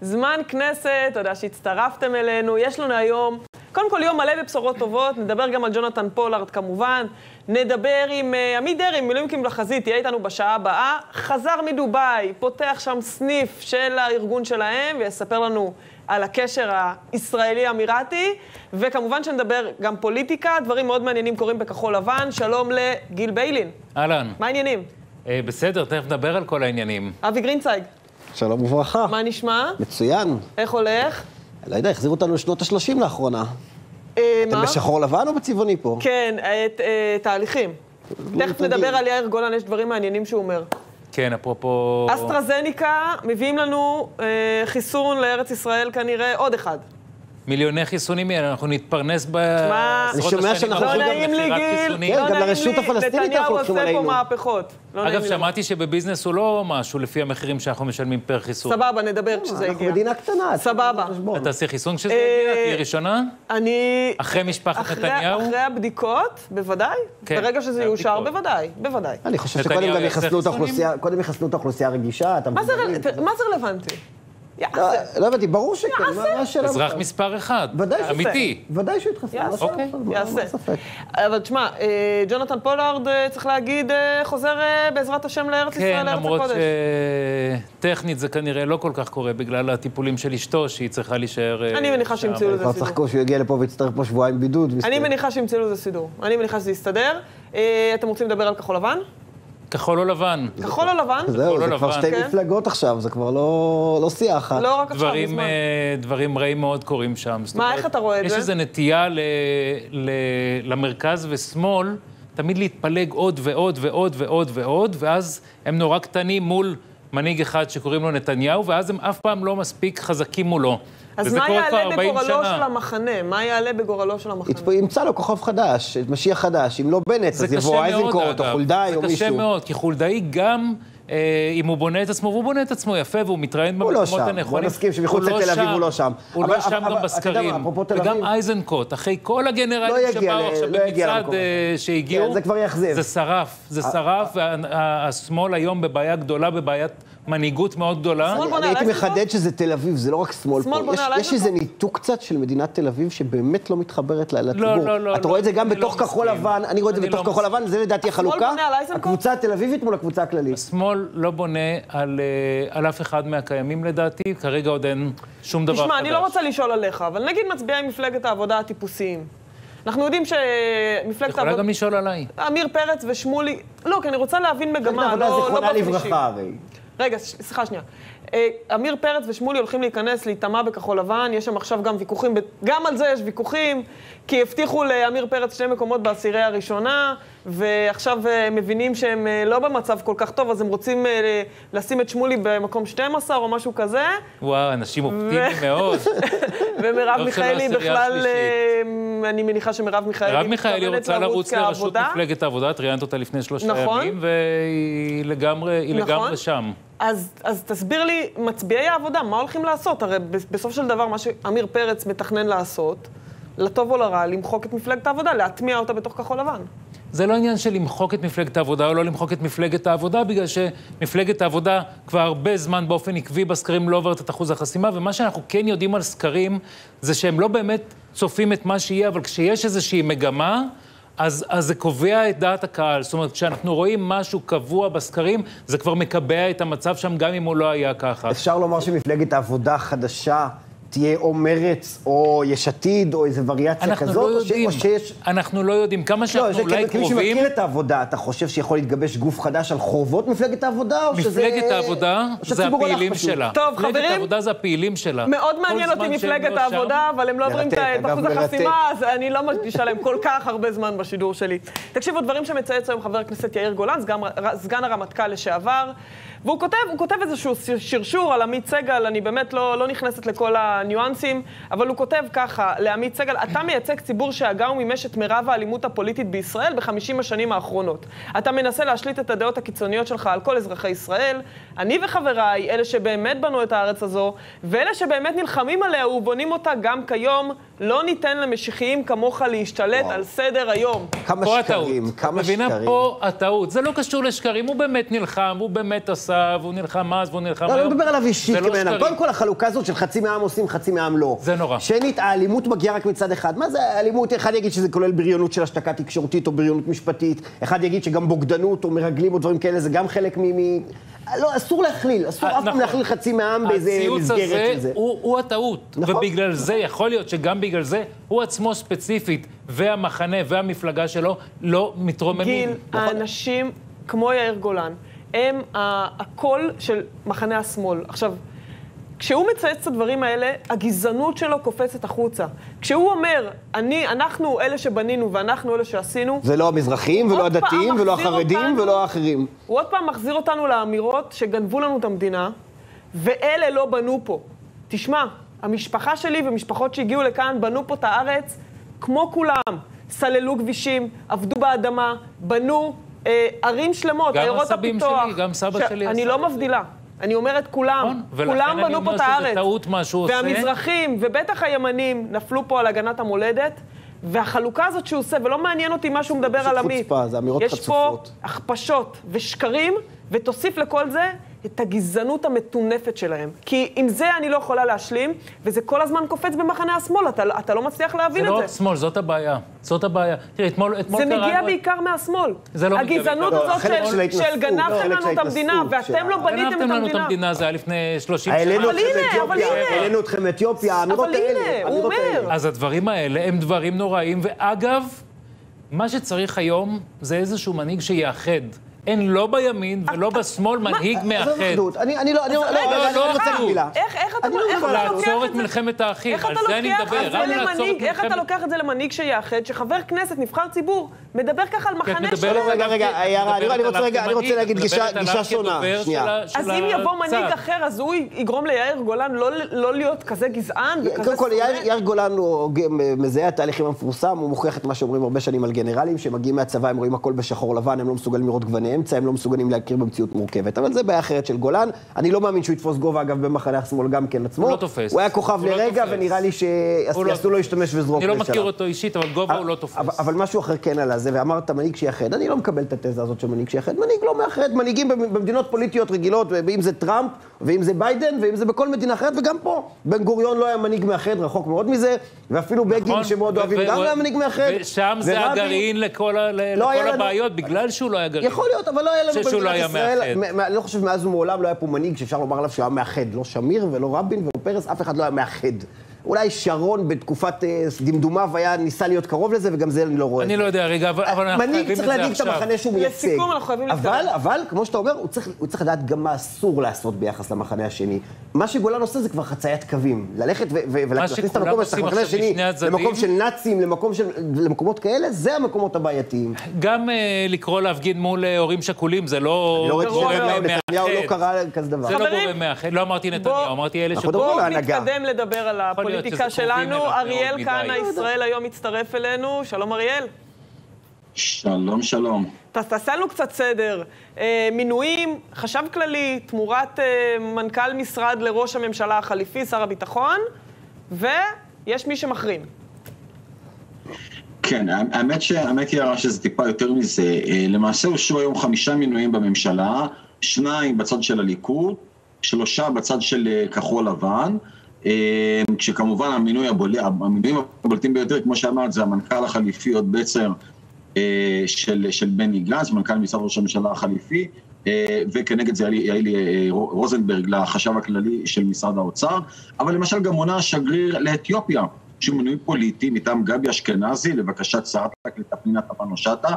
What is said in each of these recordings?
זמן כנסת, תודה שהצטרפתם אלינו. יש לנו היום, קודם כל יום מלא בבשורות טובות, נדבר גם על ג'ונתן פולארד כמובן, נדבר עם אה, עמית דרעי, מילואימניקים לחזית, תהיה איתנו בשעה הבאה. חזר מדובאי, פותח שם סניף של הארגון שלהם, ויספר לנו על הקשר הישראלי-אמירתי, וכמובן שנדבר גם פוליטיקה, דברים מאוד מעניינים קורים בכחול לבן. שלום לגיל ביילין. אהלן. מה העניינים? אה, בסדר, תכף נדבר על כל העניינים. אבי גרינצייג, שלום וברכה. מה נשמע? מצוין. איך הולך? לא יודע, החזירו אותנו לשנות ה-30 לאחרונה. אה, אתם מה? בשחור לבן או בצבעוני פה? כן, את, אה, תהליכים. תכף תגיד. נדבר על יאיר גולן, יש דברים מעניינים שהוא אומר. כן, אפרופו... אסטרזניקה, מביאים לנו אה, חיסון לארץ ישראל כנראה, עוד אחד. מיליוני חיסונים, אנחנו נתפרנס? בעשרות אני שומע השנים שאנחנו לא הבאות הולכים נעים לי, גיל, חיסונים. כן, לא נעים לי. הפלסטינית אנחנו נתניהו הולכים עושה פה עלינו. מהפכות. לא אגב. שמעתי שבביזנס הוא לא משהו לפי המחירים שאנחנו משלמים פר חיסון. סבבה, נדבר כשזה אנחנו יגיע. מדינה קטנה. סבבה. אתה תעשה חיסון כשזה אה, יגיע? תהיה ראשונה? אני... אחרי משפחת נתניהו? אחרי הבדיקות, בוודאי. כן, ברגע שזה יאושר. בוודאי, בוודאי. אני חושב שקודם גם יחסנו את? האוכלוסייה, הרגישה, מה זה רלוונטי? לא, יעשה. לא הבנתי, ברור שכן, מה השאלה? אזרח? מספר אחד. אמיתי. ודאי שהוא יתחסן. יעשה, לא אוקיי, יעשה. אבל תשמע, אה, ג'ונתן פולארד, אה, צריך להגיד, אה, חוזר בעזרת השם לארץ כן, ישראל, לארץ למרות הקודש. שטכנית זה כנראה לא כל כך קורה בגלל הטיפולים של אשתו, שהיא צריכה להישאר אני מניחה. שימצאו לזה כבר סידור. צחקו שהוא יגיע לפה ויצטרך פה שבועיים בידוד. אני. מניחה שימצאו לזה סידור. אני מניחה שזה יסתדר. אתם רוצים לדבר על כחול לבן? כחול או לבן. כחול או לבן? זהו, זה כבר לבן. שתי כן. מפלגות עכשיו, זה כבר לא לא סיעה אחת. לא רק עכשיו, דברים, מזמן. אה, דברים רעים מאוד קורים שם. מה, אומרת, איך אתה רואה את יש זה? איזו נטייה ל, ל, למרכז ושמאל, תמיד להתפלג עוד ועוד ועוד ועוד ועוד, ואז הם נורא קטנים מול מנהיג אחד שקוראים לו נתניהו, ואז הם אף פעם לא מספיק חזקים מולו. אז מה יעלה 40 בגורלו שנה. של המחנה? מה יעלה בגורלו של המחנה? יתפ- ימצא לו כוכב חדש, משיח חדש. אם לא בנט, זה אז יבוא מאוד, איזנקוט או. חולדאי או זה קשה מישהו. מאוד, כי חולדאי גם, אה, אם הוא בונה את עצמו, והוא בונה את עצמו יפה, והוא מתראיין הוא לא במקומות שם. הנכונים. בוא נסכים שמחוץ לא לתל אביב. הוא לא שם. הוא אבל- לא שם גם בסקרים. וגם איזנקוט, אחרי כל לא הגנרלים יגיע שבאו עכשיו לא במצעד אה, הזה. שהגיעו, כן, זה כבר יחזיר. זה שרף, זה שרף, והשמאל היום בבעיה גדולה, בבעיית מנהיגות מאוד גדולה. שמאל בונה אני הייתי? מחדד שזה תל אביב, זה לא רק שמאל שמאל פה. בונה יש- על יש איזה? ניתוק קצת של מדינת תל אביב שבאמת לא מתחברת ל- לציבור. לא, לא, אתה רואה את זה גם לא בתוך כחול. לבן, אני רואה את זה בתוך לא כחול לבן, זה לדעתי החלוקה. בונה? הקבוצה התל אביבית מול הקבוצה הכללית. השמאל לא בונה על, אה, אף אחד מהקיימים לדעתי, כרגע עוד אין שום דבר חדש. תשמע, אני לא רוצה לשאול עליך, אבל נגיד מצביעי מפלגת העבודה הטיפוסיים. אנחנו יודעים שמפלגת יכולה העבודה... גם לשאול עליי. עמיר פרץ ושמולי... לא, כי אני רוצה להבין מגמה, העבודה, לא לא זיכרונה באופן אישי. לברכה הרי. רגע, סליחה שנייה. אה, עמיר פרץ ושמולי הולכים להיכנס, להיטמע בכחול לבן, יש שם עכשיו גם ויכוחים, גם על זה יש ויכוחים, כי הבטיחו לעמיר פרץ שני מקומות בעשירייה הראשונה, ועכשיו אה, מבינים שהם אה, לא במצב כל כך טוב, אז הם רוצים לשים את שמולי במקום 12 או משהו כזה, וואו, אנשים אופטימיים מאוד. ומרב לא מיכאלי בכלל, אני מניחה שמרב מיכאלי מרב מיכאלי רוצה לרוץ לראשות. מפלגת העבודה, את ראיינת אותה לפני שלושה נכון. ימים, והיא לגמרי, נכון. לגמרי שם. אז, אז תסביר לי, מצביעי העבודה, מה הולכים לעשות? הרי בסוף של דבר, מה שעמיר פרץ מתכנן לעשות, לטוב או לרע, למחוק את מפלגת העבודה, להטמיע אותה בתוך כחול לבן. זה לא עניין של למחוק את מפלגת העבודה או לא למחוק את מפלגת העבודה, בגלל שמפלגת העבודה כבר הרבה זמן באופן עקבי בסקרים לא עוברת את אחוז החסימה, ומה שאנחנו כן יודעים על סקרים, זה שהם לא באמת צופים את מה שיהיה, אבל כשיש איזושהי מגמה, אז, אז זה קובע את דעת הקהל. זאת אומרת, כשאנחנו רואים משהו קבוע בסקרים, זה כבר מקבע את המצב שם, גם אם הוא לא היה ככה. אפשר לומר שמפלגת העבודה החדשה תהיה או מרץ או יש עתיד או איזה וריאציה אנחנו כזאת? לא או ש- יודעים, או שיש... אנחנו לא יודעים. כמה לא, שאנחנו זה אולי כמי כמי קרובים... שמכיר את העבודה, אתה חושב שיכול להתגבש גוף חדש על חורבות מפלגת העבודה, או שזה... מפלגת העבודה זה הפעילים? שלה. טוב, מפלגת חברים, העבודה זה הפעילים שלה. מאוד מעניין אותי מפלגת לא שם- העבודה, אבל הם לא עוברים את אחוז. החסימה, אז אני לא מקדישה להם כל כך הרבה זמן בשידור שלי. תקשיבו, דברים שמצייץ היום חבר הכנסת יאיר גולן, סגן הרמטכ"ל לשעבר, והוא כותב, הוא כותב איזשהו שרשור על עמית סגל, אני באמת לא, לא נכנסת לכל הניואנסים, אבל הוא כותב ככה, לעמית סגל, אתה מייצג ציבור שהגה ומימש את מירב האלימות הפוליטית בישראל בחמישים השנים האחרונות. אתה מנסה להשליט את הדעות הקיצוניות שלך על כל אזרחי ישראל. אני וחבריי, אלה שבאמת בנו את הארץ הזו, ואלה שבאמת נלחמים עליה ובונים אותה גם כיום, לא ניתן למשיחיים כמוך להשתלט וואו. על סדר היום. כמה פה שקרים, הטעות. כמה מבינה שקרים. פה הטעות. זה לא קשור לשקרים, הוא באמת נלחם, הוא באמת עשה, והוא נלחם אז, והוא נלחם לא, היום. לא מדבר עליו אישית זה לא. קודם כל, החלוקה הזאת של חצי מהעם עושים, חצי מהעם לא. זה נורא. שנית, האלימות מגיעה רק מצד אחד. מה זה האלימות? אחד יגיד שזה כולל בריונות של השתקה תקשורתית או בריונות משפטית, אחד יגיד שגם בוגדנות או מרגלים או דברים כאלה, זה גם חלק מ... לא, אסור להכליל, אסור אה, אף פעם נכון. להכליל חצי מהעם באיזה הציוץ מסגרת הזה של זה. הוא, הוא הטעות, נכון. ובגלל זה, יכול להיות שגם בגלל זה, הוא עצמו ספציפית, והמחנה והמפלגה שלו לא מתרוממים. גיל, נכון. האנשים כמו יאיר גולן, הם הקול של מחנה השמאל. עכשיו, כשהוא מצייץ את הדברים האלה, הגזענות שלו קופצת החוצה. כשהוא אומר, אני, אנחנו אלה שבנינו ואנחנו אלה שעשינו, זה לא המזרחים ולא הדתיים ולא החרדים אותנו- ולא האחרים. הוא עוד פעם מחזיר אותנו לאמירות שגנבו לנו את המדינה, ואלה לא בנו פה. תשמע, המשפחה שלי ומשפחות שהגיעו לכאן בנו פה את הארץ כמו כולם. סללו כבישים, עבדו באדמה, בנו אה, ערים שלמות, גם עיירות הסבים הפיתוח. שלי, גם סבא שלי אני לא. מבדילה. אני אומרת כולם, נכון, ולכן כולם אני בנו אומר פה את שזה הארץ. טעות מה שהוא עושה. והמזרחים, ובטח הימנים, נפלו פה על הגנת המולדת, והחלוקה הזאת שהוא עושה, ולא מעניין אותי מה שהוא מדבר על עמית. חוצפה, זה אמירות יש חצופות. פה הכפשות ושקרים, ותוסיף לכל זה את הגזענות המטונפת שלהם. כי עם זה אני לא יכולה להשלים, וזה כל הזמן קופץ במחנה השמאל, אתה, אתה לא מצליח זה להבין לא את רק זה. שמאל, זאת הבעיה. זאת הבעיה. תראי, אתמול, אתמול זה קראנו... מגיע את- בעיקר מהשמאל. זה לא מגיע הגזענות לא, הזאת של של, גנבתם החלק לנו של את המדינה, ואתם לא בניתם גנבתם את לנו את המדינה. המדינה, זה היה לפני 30 העלינו שנה. אבל הנה, אבל הנה. העלינו אתכם מאתיופיה, האמירות אבל האלה. הנה, הוא אומר. אז הדברים האלה הם דברים נוראים, ואגב, מה שצריך היום זה איזשהו מנהיג שיאחד. אין לא בימין ולא בשמאל מנהיג עזוב מאחד. אחדות, אני לא, אני לא, לא, אני לא רוצה. להגיד מילה. איך, איך אתה, לא איך מדבר אתה על לוקח לעצור את את זה? מלחמת האחים, על זה אני לוקח מדבר. את זה את איך אתה. לוקח את זה למנהיג שיאחד, שחבר כנסת, נבחר ציבור, מדבר ככה על מחנה מדברת שלו? רגע, רגע, יערה, אני- רוצה רגע- אני רוצה להגיד גישה- שונה, אז אם יבוא. מנהיג אחר, אז הוא יגרום ליאיר גולן לא, לא להיות כזה גזען וכזה קודם כל? יאיר גולן הוא ג- מזהה התהליכים המפורסם, הוא מוכיח את מה שאומרים הרבה שנים על גנרלים, שמגיעים מהצבא, הם רואים הכל בשחור לבן, הם לא מסוגלים לראות גווני אמצע, הם לא מסוגלים להכיר במציאות מורכבת. אבל זה בעיה אחרת של גולן. אני לא מאמין שהוא יתפוס גובה, אגב, במחנה השמאל גם כן עצמו. הוא לא תופס. הוא היה כוכב הוא לא לרגע, תופס. ונראה לי הוא לא לו להשתמש וזרוק אני לא. מכיר אותו אישית, אבל גובה הוא לא תופס. אבל, אבל משהו אחר כן עלה זה, ואמרת מנהיג שיחד. אני לא מקבל את התזה הזאת של מנהיג שיחד. מנהיג לא מאחד. מנהיגים במדינות פוליטיות רגילות, ואם זה טראמפ, ואם זה ביידן, ואם זה בכל מדינה אחרת, וגם פה. בן גוריון לא היה מנהיג מאחד, רחוק מאוד מזה, ואפילו בגין, נכון? שמאוד ו- אוהבים, גם היה מנהיג מאחד. ושם זה הגרעין לכל לא לכל לנו- הבעיות, בגלל שהוא לא היה גרעין. יכול להיות, אבל לא היה לנו חושב שהוא לא היה ישראל, אני לא חושב מאז ומעולם לא היה פה מנהיג שאפשר לומר עליו שהוא היה מאחד. לא שמיר ולא רבין ולא פרס, אף אחד לא היה מאחד. אולי שרון בתקופת אה, דמדומיו היה, ניסה להיות קרוב לזה, וגם זה אני לא רואה. אני לא יודע, רגע, אבל אבל אנחנו מנהיג חייבים את צריך זה להדאיג את עכשיו. המחנה שהוא מייצג. לסיכום, אנחנו חייבים אבל, להתקדם. אבל, כמו שאתה אומר, הוא צריך, הוא צריך לדעת גם מה אסור לעשות ביחס למחנה השני. מה שגולן עושה זה כבר חציית קווים. ללכת ולהכניס את המקום עושים המחנה עכשיו השני. למקום של נאצים, למקום של, למקומות כאלה, זה המקומות הבעייתיים. גם אה, לקרוא להפגין מול אה, הורים שכולים, זה לא אני לא רואה גרוע שנתניהו לא מאחד. קרא כזה דבר. זה לא גורם מאחד. לא אמרתי נתניהו, אמרתי אלה. מדברים בואו. נתקדם לדבר על להיות הפוליטיקה שלנו. אריאל. כהנא, ישראל היום מצטרף אלינו. שלום אריאל. שלום, שלום. תעשה לנו קצת סדר. אה, מינויים, חשב כללי, תמורת אה, מנכ"ל משרד לראש הממשלה החליפי, שר הביטחון, ויש מי שמחרים. כן, האמת, ש... האמת היא הרע שזה טיפה יותר מזה. אה, למעשה אושרו היום חמישה מינויים בממשלה, שניים בצד של הליכוד, שלושה בצד של אה, כחול לבן, כשכמובן המינוי הבול... המינויים הבולטים ביותר, כמו שאמרת, זה המנכ"ל החליפי עוד בעצם אה, של, של בני גנץ, מנכ"ל משרד ראש הממשלה החליפי, אה, וכנגד זה לי אה, רוזנברג לחשב הכללי של משרד האוצר, אבל למשל גם מונה השגריר לאתיופיה, שהוא מינוי פוליטי מטעם גבי אשכנזי לבקשת שרת הקליטה פנינה תמנו שטה.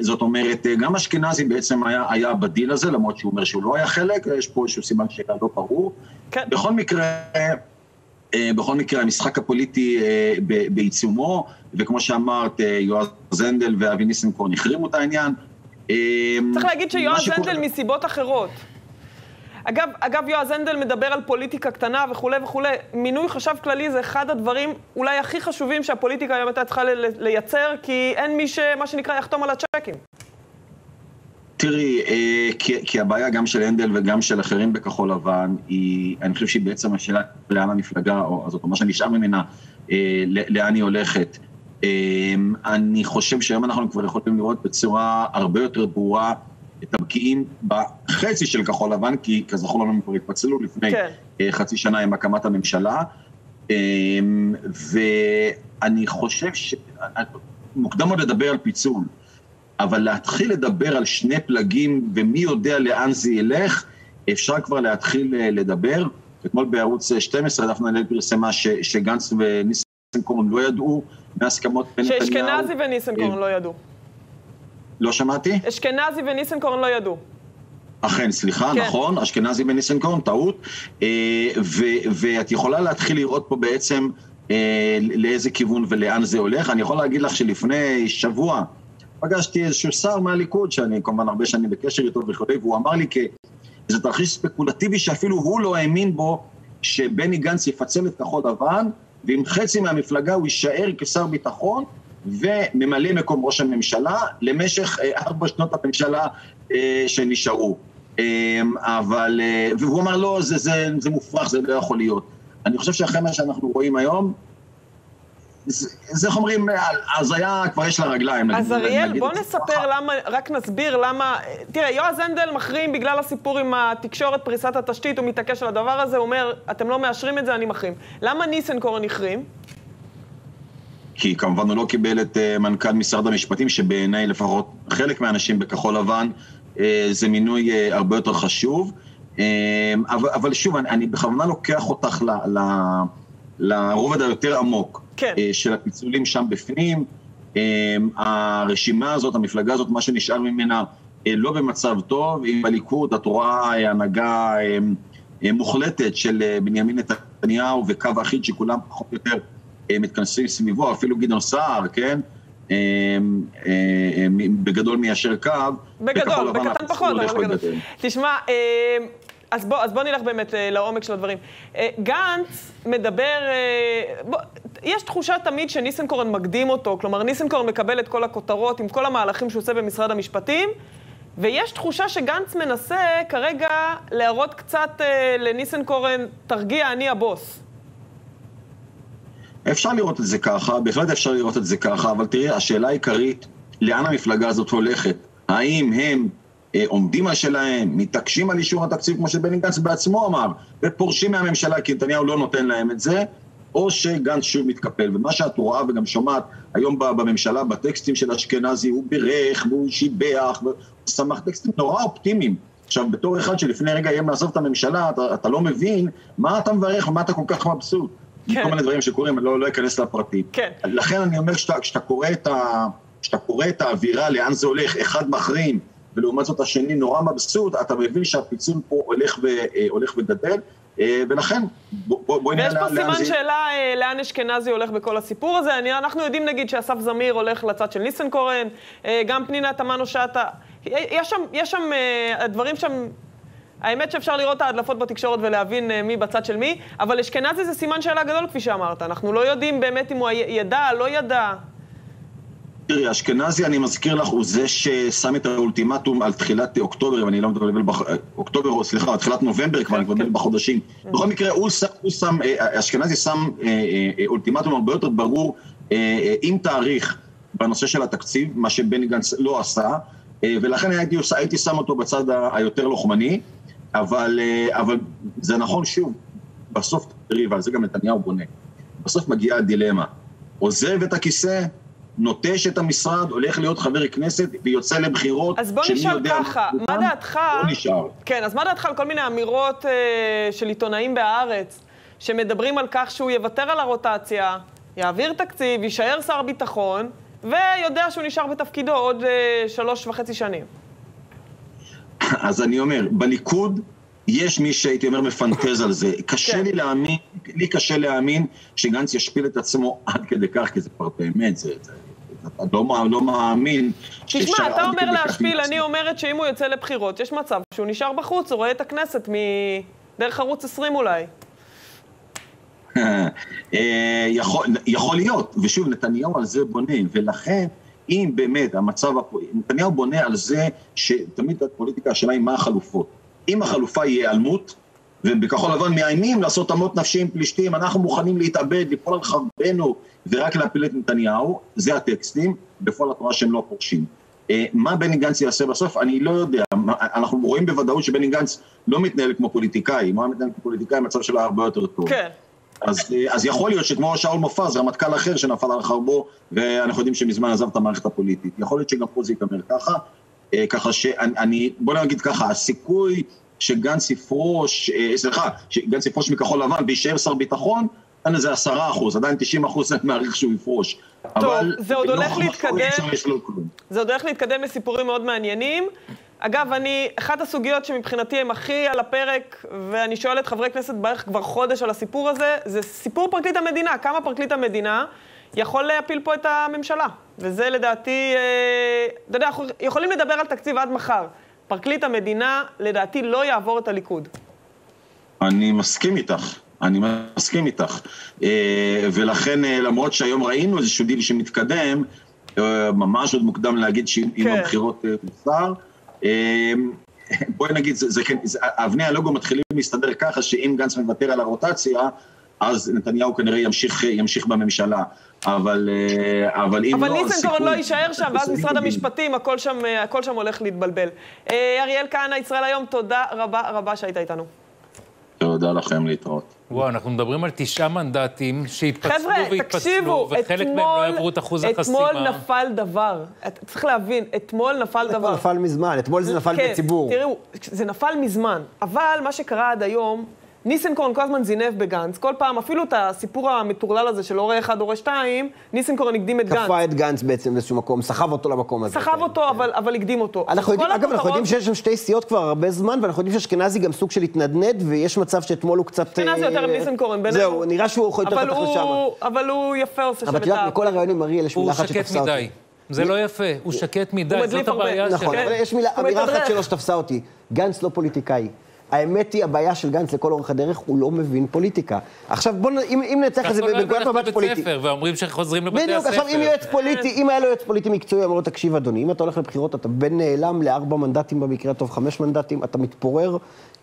זאת אומרת, גם אשכנזי בעצם היה, היה בדיל הזה, למרות שהוא אומר שהוא לא היה חלק, יש פה איזשהו סימן שאלה לא ברור. כן. בכל מקרה, אה, בכל מקרה, המשחק הפוליטי אה, בעיצומו, וכמו שאמרת, אה, יועז הנדל ואבי ניסנקורן החרימו את העניין. צריך להגיד שיועז הנדל מסיבות אחרות. אגב, אגב, יועז הנדל מדבר על פוליטיקה קטנה וכולי וכולי. מינוי חשב כללי זה אחד הדברים אולי הכי חשובים שהפוליטיקה היום הייתה צריכה לייצר, כי אין מי ש... מה שנקרא, יחתום על הצ'קים. תראי, אה, כי, כי הבעיה גם של הנדל וגם של אחרים בכחול לבן, היא, אני חושב שהיא בעצם השאלה לאן המפלגה, או זאת מה שנשאר ממנה, אה, לאן היא הולכת. אה, אני חושב שהיום אנחנו כבר יכולים לראות בצורה הרבה יותר ברורה את הבקיעים בחצי של כחול לבן, כי כזכור לנו הם כבר התפצלו לפני כן. חצי שנה עם הקמת הממשלה. ואני חושב שמוקדם עוד לדבר על פיצול. אבל להתחיל לדבר על שני פלגים ומי יודע לאן זה ילך, אפשר כבר להתחיל אה, לדבר. אתמול בערוץ 12 דפנה ליל פרסמה ש, שגנץ וניסנקורן לא ידעו מהסכמות בין נתניהו. שאשכנזי וניסנקורן לא ידעו. לא שמעתי? אשכנזי וניסנקורן לא ידעו. אכן, סליחה, כן. נכון, אשכנזי וניסנקורן, טעות. אה, ואת יכולה להתחיל לראות פה בעצם אה, לאיזה כיוון ולאן זה הולך. אני יכול להגיד לך שלפני שבוע, פגשתי איזשהו שר מהליכוד, שאני כמובן הרבה שנים בקשר איתו וכו', והוא אמר לי כאיזה תרחיש ספקולטיבי שאפילו הוא לא האמין בו, שבני גנץ יפצל את כחול לבן, ועם חצי מהמפלגה הוא יישאר כשר ביטחון, וממלא מקום ראש הממשלה למשך אה, ארבע שנות הממשלה אה, שנשארו. אה, אבל, והוא אמר לא, זה, זה, זה מופרך, זה לא יכול להיות. אני חושב שאחרי מה שאנחנו רואים היום, זה איך אומרים, הזיה כבר יש לה רגליים. אז אריאל, בוא נספר למה, רק נסביר למה, תראה, יועז הנדל מחרים בגלל הסיפור עם התקשורת, פריסת התשתית, הוא מתעקש על הדבר הזה, הוא אומר, אתם לא מאשרים את זה, אני מחרים. למה ניסנקורן החרים? כי כמובן הוא לא קיבל את uh, מנכ"ל משרד המשפטים, שבעיניי לפחות חלק מהאנשים בכחול לבן, uh, זה מינוי uh, הרבה יותר חשוב. אבל, שוב, אני, אני בכוונה לוקח אותך לרובד היותר עמוק. כן. אה, של הפיצולים שם בפנים. אה, הרשימה הזאת, המפלגה הזאת, מה שנשאר ממנה אה, לא במצב טוב. אם בליכוד את רואה הנהגה מוחלטת של בנימין נתניהו וקו אחיד שכולם פחות או יותר מתכנסים סביבו, אפילו גדעון סער, כן? בגדול מיישר קו. בגדול, בקטן פחות, אבל בגדול. תשמע, אז בוא, אז בוא נלך באמת לעומק של הדברים. גנץ מדבר, בוא, יש תחושה תמיד שניסנקורן מקדים אותו, כלומר ניסנקורן מקבל את כל הכותרות עם כל המהלכים שהוא עושה במשרד המשפטים, ויש תחושה שגנץ מנסה כרגע להראות קצת לניסנקורן, תרגיע, אני הבוס. אפשר לראות את זה ככה, בהחלט אפשר לראות את זה ככה, אבל תראי, השאלה העיקרית, לאן המפלגה הזאת הולכת? האם הם אה, עומדים על שלהם, מתעקשים על אישור התקציב, כמו שבני גנץ בעצמו אמר, ופורשים מהממשלה כי נתניהו לא נותן להם את זה, או שגנץ שוב מתקפל. ומה שאת רואה וגם שומעת היום בממשלה, בטקסטים של אשכנזי, הוא בירך והוא שיבח, והוא שמח, טקסטים נורא אופטימיים. עכשיו, בתור אחד שלפני רגע יהיה לעזוב את הממשלה, אתה, אתה לא מבין מה אתה מברך ומה אתה כל כך מבסוט. כן. כל מיני דברים שקורים, אני לא, לא אכנס לפרטים. כן. לכן אני אומר, כשאתה קורא, קורא את האווירה, לאן זה הולך, אחד מחרים, ולעומת זאת השני נורא מבסוט, אתה מבין שהפיצול פה הולך, ו, אה, הולך וגדל. אה, ולכן, בואי בוא נראה לאן זה... ויש פה סימן שאלה אה, לאן אשכנזי הולך בכל הסיפור הזה. אנחנו יודעים נגיד שאסף זמיר הולך לצד של ניסנקורן, גם פנינה תמנו שטה. יש שם, יש שם, הדברים שם... האמת שאפשר לראות את ההדלפות בתקשורת ולהבין מי בצד של מי, אבל אשכנזי זה סימן שאלה גדול, כפי שאמרת. אנחנו לא יודעים באמת אם הוא ידע, לא ידע. תראי, אשכנזי, אני מזכיר לך, הוא זה ששם את האולטימטום על תחילת אוקטובר, אם אני לא מתבלבל, בח... אוקטובר, סליחה, תחילת נובמבר כבר, אני מתבלבל בחודשים. בכל מקרה, הוא שם, הוא שם, אה, אשכנזי שם אה, אה, אולטימטום הרבה יותר ברור, עם תאריך בנושא של התקציב, מה שבני גנץ לא עשה, ולכן הייתי, הייתי שם אותו בצד היותר לוחמני, אבל, אבל זה נכון, שוב, בסוף, תראי, ועל זה גם נתניהו בונה, בסוף מגיעה הדילמה. עוזב את הכיסא, נוטש את המשרד, הולך להיות חבר כנסת ויוצא לבחירות. אז בוא נשאל ככה, מה דעתך... לא נשאר. כן, אז מה דעתך על כל מיני אמירות אה, של עיתונאים בהארץ, שמדברים על כך שהוא יוותר על הרוטציה, יעביר תקציב, יישאר שר ביטחון, ויודע שהוא נשאר בתפקידו עוד אה, שלוש וחצי שנים? אז אני אומר, בליכוד יש מי שהייתי אומר מפנטז על זה. קשה כן. לי להאמין, לי קשה להאמין שגנץ ישפיל את עצמו עד כדי כך, כי זה כבר באמת, זה, זה, אתה לא, לא מאמין תשמע, אתה אומר להשפיל, אני אומרת שאם הוא יוצא לבחירות, יש מצב שהוא נשאר בחוץ, הוא רואה את הכנסת מדרך ערוץ 20 אולי. אה, יכול, יכול להיות, ושוב, נתניהו על זה בונה, ולכן אם באמת המצב, נתניהו בונה על זה שתמיד הפוליטיקה, השאלה היא מה החלופות. אם החלופה היא היעלמות, ובכחול לבן מאיימים לעשות אמות נפשי עם פלישתים, אנחנו מוכנים להתאבד, ליפול על חרבנו ורק להפיל את נתניהו, זה הטקסטים, בפועל התורה שהם לא פורשים. אה, מה בני גנץ יעשה בסוף? אני לא יודע. אנחנו רואים בוודאות שבני גנץ לא מתנהל כמו פוליטיקאי. אם הוא היה מתנהל כמו פוליטיקאי, המצב שלו היה הרבה יותר טוב. כן. אז, אה, אז יכול להיות שכמו שאול מופז, רמטכ"ל אחר שנפל על חרבו, ואנחנו יודעים שמזמן עזב את המערכת הפוליטית. יכול להיות שגם פה זה ייגמר ככה. אה, ככה שאני, אני- בוא נגיד ככה, הסיכוי שגנץ יפרוש, אה, סליחה, שגנץ יפרוש מכחול לבן ויישאר שר ביטחון, אין איזה עשרה אחוז, עדיין 90 אחוז אני מעריך שהוא יפרוש. טוב, אבל זה עוד הולך להתקדם. זה עוד הולך להתקדם לסיפורים מאוד מעניינים. אגב, אני, אחת הסוגיות שמבחינתי הם הכי על הפרק, ואני שואלת חברי כנסת בערך כבר חודש על הסיפור הזה, זה סיפור פרקליט המדינה. כמה פרקליט המדינה יכול להפיל פה את הממשלה? וזה לדעתי, אה, אתה יודע, אנחנו יכולים לדבר על תקציב עד מחר. פרקליט המדינה, לדעתי, לא יעבור את הליכוד. אני מסכים איתך, אני מסכים איתך. אה, ולכן, אה, למרות שהיום ראינו איזשהו דיל שמתקדם, ממש עוד מוקדם להגיד עם כן. הבחירות מוסר. בואי נגיד, זה, זה, כן, זה, אבני הלוגו מתחילים להסתדר ככה שאם גנץ מוותר על הרוטציה, אז נתניהו כנראה ימשיך, ימשיך בממשלה. אבל, אה, אבל אם אבל לא, ניסנקורן הסיכוי- לא יישאר שם, ואז משרד המשפטים, הכל שם, אה, הכל שם הולך להתבלבל. אה, אריאל כהנא, ישראל היום, תודה רבה רבה שהיית איתנו. תודה לכם, להתראות. וואו, אנחנו מדברים על תשעה מנדטים שהתפצלו והתפצלו, תקשיבו, וחלק מהם לא יעברו את אחוז החסימה. אתמול נפל דבר. את- צריך להבין, אתמול נפל דבר. נפל מזמן, אתמול זה נפל כן, בציבור. תראו, זה נפל מזמן, אבל מה שקרה עד היום, ניסנקורן כל הזמן זינב בגנץ, כל פעם, אפילו את הסיפור המטורלל הזה של הורה אחד, הורה שתיים, ניסנקורן הקדים את גנץ. כפה את גנץ בעצם באיזשהו מקום, סחב אותו למקום הזה. סחב כן. אותו, אבל, אבל הקדים אותו. אנחנו יודעים, אגב, אנחנו יודעים שיש שם שתי סיעות כבר הרבה זמן, ואנחנו יודעים שאשכנזי גם סוג של התנדנד, ויש מצב שאתמול הוא קצת... אשכנזי אה, יותר עם ניסנקורן, בינינו. זהו, נראה שהוא יכול יותר אבל פתח לשם. אבל הוא יפה עושה שם אבל את ה... מכל הרעיונים, אריאל, יש מילה אחת שתפסה אותי. זה לא יפה, הוא שקט מדי, זאת. הבעיה נכון, שלו. כן. אבל יש אמירה. אחת שלו שתפסה אותי. גנץ לא פוליטיקאי. האמת היא, הבעיה של גנץ לכל אורך הדרך, הוא לא מבין פוליטיקה. עכשיו, בואו, אם אם ננתח את זה בנקודת מבט פוליטי. ספר, ואומרים שחוזרים לבתי בדיוק, הספר. עכשיו אם יועץ פוליטי, אם היה לו יועץ פוליטי מקצועי, אמר לו, תקשיב אדוני, אם אתה הולך לבחירות, אתה בין נעלם לארבע מנדטים במקרה הטוב, חמש מנדטים, אתה מתפורר,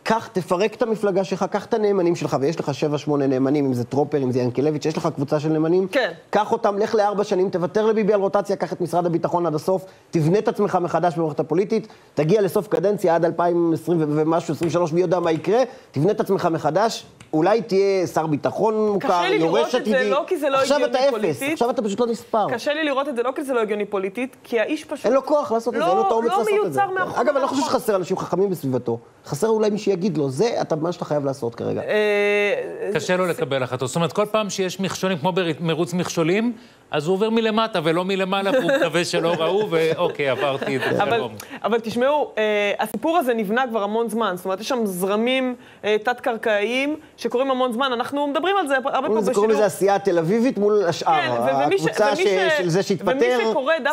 קח, תפרק את המפלגה שלך, קח את הנאמנים שלך, ויש לך שבע, שמונה נאמנים, אם זה טרופר, אם זה ינקלביץ', יש לך קבוצה של נאמנים, כן. קח אותם, לך לארבע שנים, תוותר לביבי על רוטציה, קח את משרד הביטחון עד הסוף, תבנה את עצמך מחדש במערכת הפוליטית, תגיע לסוף קדנציה עד 2020 ו- ומשהו, 23, מי יודע מה יקרה, תבנה את עצמך מחדש, אולי תהיה שר ביטחון מוכר, לי לראות יורש את זה עתידי. לא כי זה לא עכשיו הגיוני אתה אפס, פוליטית. עכשיו אתה פשוט לא נספר. קשה לי לראות את זה לא כי זה לא הגיוני פוליטית, כי האיש פשוט... אין לו כוח לעשות את זה, לא- אין לו את האומץ לא לעשות את זה. מיוצר מאחורי אגב, אני לא חושב. שחסר אנשים חכמים בסביבתו. חסר אולי מי שיגיד לו, זה אתה- מה שאתה חייב לעשות כרגע. אה, קשה לו לקבל החלטות. זאת אומרת, כל פעם שיש מכשולים, כמו במרוץ מכשולים, אז הוא עובר מלמטה ולא מלמעלה, והוא מקווה שלא ראו, ואוקיי, עברתי את זה, אבל, שלום. אבל תשמעו, אה, הסיפור הזה נבנה כבר המון זמן. זאת אומרת, יש שם זרמים אה, תת-קרקעיים שקורים המון זמן. אנחנו מדברים על זה הרבה לזה- בשידור. קוראים לזה עשייה התל אביבית מול השאר. כן, ומי הקבוצה ומי ש- ש- של זה ומי שהתפטר,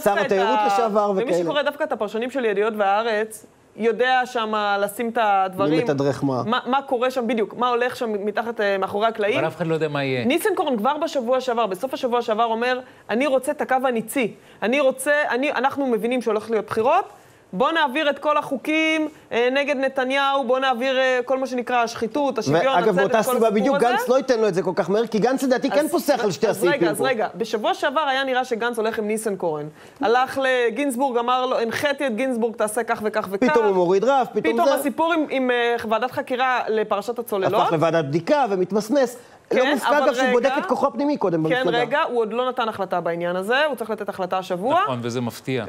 שר התיירות ה- לשעבר ומי וכאלה. שקורא דווקא את הפרשנים של ידיעות והארץ, יודע שם לשים את הדברים. מי מתדרך מה. מה, מה קורה שם בדיוק, מה הולך שם מתחת, אה, מאחורי הקלעים. אבל אף אחד לא יודע מה יהיה. ניסנקורן כבר בשבוע שעבר, בסוף השבוע שעבר אומר, אני רוצה את הקו הניצי. אני רוצה, אני, אנחנו מבינים שהולך להיות בחירות, בואו נעביר את כל החוקים אה, נגד נתניהו, בואו נעביר אה, כל מה שנקרא השחיתות, השוויון, הצדק, כל סיבה הסיפור בדיוק, הזה. גנץ לא ייתן לו את זה כל כך מהר, כי גנץ לדעתי כן אז- פוסח על שתי אז הסעיפים רגע, אז פה. רגע, בשבוע שעבר היה נראה שגנץ הולך עם ניסנקורן. הלך לגינזבורג, אמר לו, הנחיתי את גינזבורג, תעשה כך וכך וכך. פתאום הוא מוריד רף, פתאום פתאום זה... הסיפור עם, עם אה, ועדת חקירה לפרשת הצוללות. הפך לוועדת בדיקה ומתמסמס. לא כן, מופתע אגב שהוא בודק את כוחו הפנימי קודם כן, במפלגה. רגע, הוא עוד לא נתן החלטה בעניין הזה, הוא צריך לתת החלטה השבוע. נכון, וזה מפתיע.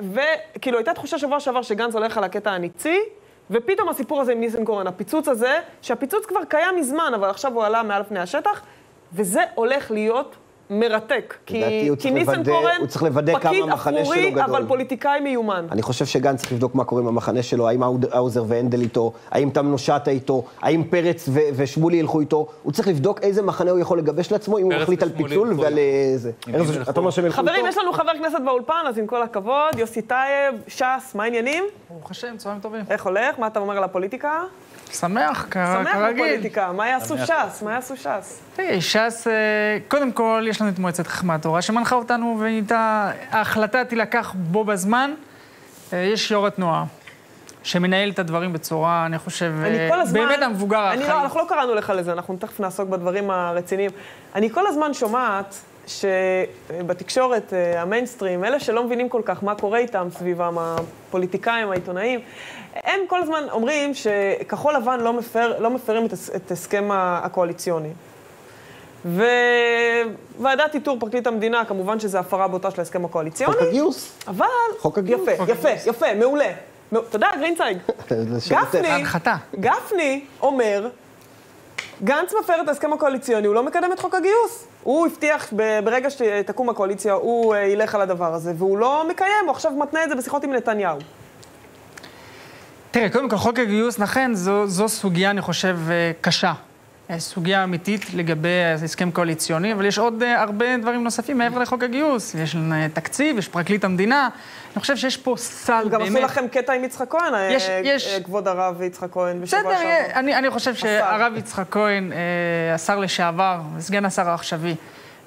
וכאילו, הייתה תחושה שבוע שעבר שגנץ הולך על הקטע הניצי, ופתאום הסיפור הזה עם ניסנקורן, הפיצוץ הזה, שהפיצוץ כבר קיים מזמן, אבל עכשיו הוא עלה מעל פני השטח, וזה הולך להיות מרתק. כי, כי ניסנקורן הוא צריך לוודא כמה פקיד המחנה שלו אפורי, גדול. אבל פוליטיקאי מיומן. אני חושב שגנץ צריך לבדוק מה קורה עם המחנה שלו, האם האוזר והנדל איתו, האם תמנו שטה איתו, האם פרץ ו- ושמולי ילכו איתו. הוא צריך לבדוק איזה מחנה הוא יכול לגבש לעצמו, אם הוא מחליט על פיצול ילכו. ועל אה, זה. אתה אומר שהם ילכו איתו? חברים, יש לנו חבר כנסת באולפן, אז עם כל הכבוד, יוסי טייב, ש"ס, מה העניינים? ברוך השם, צהריים טובים. איך הולך? מה אתה אומר על הפוליטיקה? שמח, כ- שמח כרגיל. בפוליטיקה, מה יעשו ש"ס? מה יעשו ש"ס? תראי, ש"ס, אה, קודם כל, יש לנו את מועצת חכמי התורה שמנחה אותנו, ואיתה ההחלטה תילקח בו בזמן. אה, יש יו"ר התנועה, שמנהל את הדברים בצורה, אני חושב, אני אה, כל הזמן... באמת המבוגר אני האחראי. לא, אנחנו לא קראנו לך לזה, אנחנו תכף נעסוק בדברים הרציניים. אני כל הזמן שומעת שבתקשורת, המיינסטרים, אלה שלא מבינים כל כך מה קורה איתם סביבם, הפוליטיקאים, העיתונאים, הם כל הזמן אומרים שכחול לבן לא, מפר, לא מפרים את, את הסכם הקואליציוני. וועדת איתור פרקליט המדינה, כמובן שזו הפרה בוטה של ההסכם הקואליציוני, חוק הגיוס. אבל... חוק הגיוס. יפה, חוק יפה, יפה, מעולה. מע- תודה, גרינצייג. גפני. גפני אומר, גנץ מפר את ההסכם הקואליציוני, הוא לא מקדם את חוק הגיוס. הוא הבטיח ברגע שתקום הקואליציה, הוא אה, ילך על הדבר הזה, והוא לא מקיים, הוא עכשיו מתנה את זה בשיחות עם נתניהו. תראה, קודם כל, חוק הגיוס, לכן זו, זו סוגיה, אני חושב, אה, קשה. אה, סוגיה אמיתית לגבי הסכם קואליציוני, אבל יש עוד אה, הרבה דברים נוספים מעבר לחוק הגיוס. יש תקציב, יש פרקליט המדינה. אני חושב שיש פה סל גם באמת... עשו לכם קטע עם יצחק כהן, יש- יש- כבוד הרב יצחק כהן, בשבוע בסדר, שעבר. אה, אני, אני חושב שהרב יצחק כהן, השר לשעבר, סגן השר העכשווי,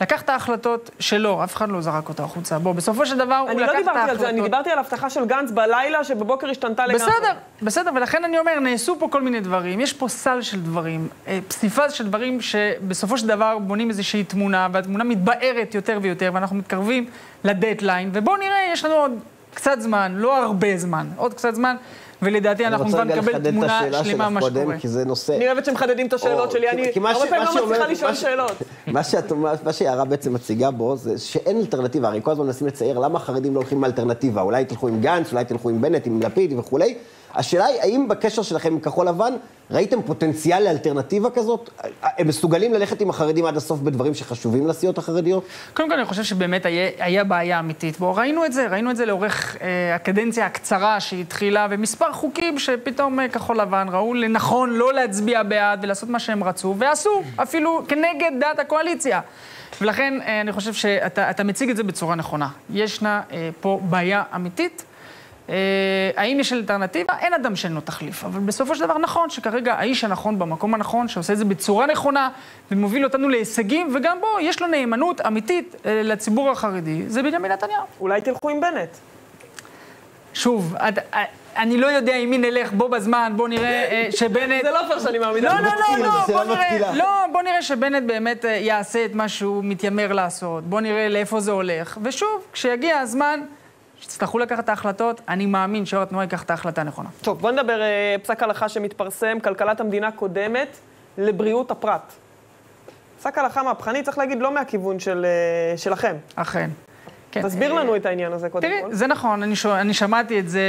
לקח את ההחלטות שלו, אף אחד לא זרק אותו החוצה. בוא, בסופו של דבר הוא אני לקח לא את ההחלטות. דיברתי על זה, אני דיברתי על הבטחה של גנץ בלילה, שבבוקר השתנתה לגמרי. בסדר, בסדר, ולכן אני אומר, נעשו פה כל מיני דברים, יש פה סל של דברים, אה, פסיפס של דברים שבסופו של דבר בונים איזושהי תמונה, והתמונה מתבהרת יותר ויותר, ואנחנו מתקרבים לדדליין, ובואו נראה, יש לנו עוד קצת זמן, לא הרבה זמן, עוד קצת זמן, ולדעתי אנחנו כבר נקבל תמונה שלמה ממה שקורה. כי זה נושא... אני אוהבת שמחדדים את השאלות שלי, אני הרבה פעמים לא מצליחה לשאול שאלות. מה שאת- מה- מה שיערה בעצם מציגה בו, זה שאין אלטרנטיבה. הרי כל הזמן מנסים לצייר למה החרדים לא הולכים עם אלטרנטיבה. אולי תלכו עם גנץ, אולי תלכו עם בנט, עם לפיד וכולי. השאלה היא, האם בקשר שלכם עם כחול לבן, ראיתם פוטנציאל לאלטרנטיבה כזאת? הם מסוגלים ללכת עם החרדים עד הסוף בדברים שחשובים לסיעות החרדיות? קודם כל, אני חושב שבאמת היה, היה בעיה אמיתית. בואו, ראינו את זה, ראינו את זה לאורך אה, הקדנציה הקצרה שהתחילה, ומספר חוקים שפתאום אה, כחול לבן ראו לנכון לא להצביע בעד ולעשות מה שהם רצו, ועשו, אפילו כנגד דעת הקואליציה. ולכן אה, אני חושב שאתה אתה מציג את זה בצורה נכונה. ישנה אה, פה בעיה אמיתית. אה, האם יש אלטרנטיבה? אין אדם שאין לו תחליף. אבל בסופו של דבר נכון שכרגע האיש הנכון במקום הנכון, שעושה את זה בצורה נכונה ומוביל אותנו להישגים, וגם בו יש לו נאמנות אמיתית אה, לציבור החרדי, זה בנימין נתניהו. אולי תלכו עם בנט. שוב, את, אה, אני לא יודע עם מי נלך בו בזמן, בוא נראה אה, שבנט... זה לא פייר שאני מאמינה. לא, לא, לא, לא, בוא נראה. לא, בוא נראה שבנט באמת אה, יעשה את מה שהוא מתיימר לעשות. בוא נראה לאיפה זה הולך. ושוב, כשיגיע הזמן, שיצטרכו לקחת את ההחלטות, אני מאמין שיו"ר התנועה ייקח את ההחלטה הנכונה. טוב, בוא נדבר אה, פסק הלכה שמתפרסם, כלכלת המדינה קודמת לבריאות הפרט. פסק הלכה מהפכני, צריך להגיד, לא מהכיוון של, אה, שלכם. אכן. כן. תסביר אה, לנו את העניין הזה קודם תראי, כל. זה נכון, אני, שו, אני שמעתי את זה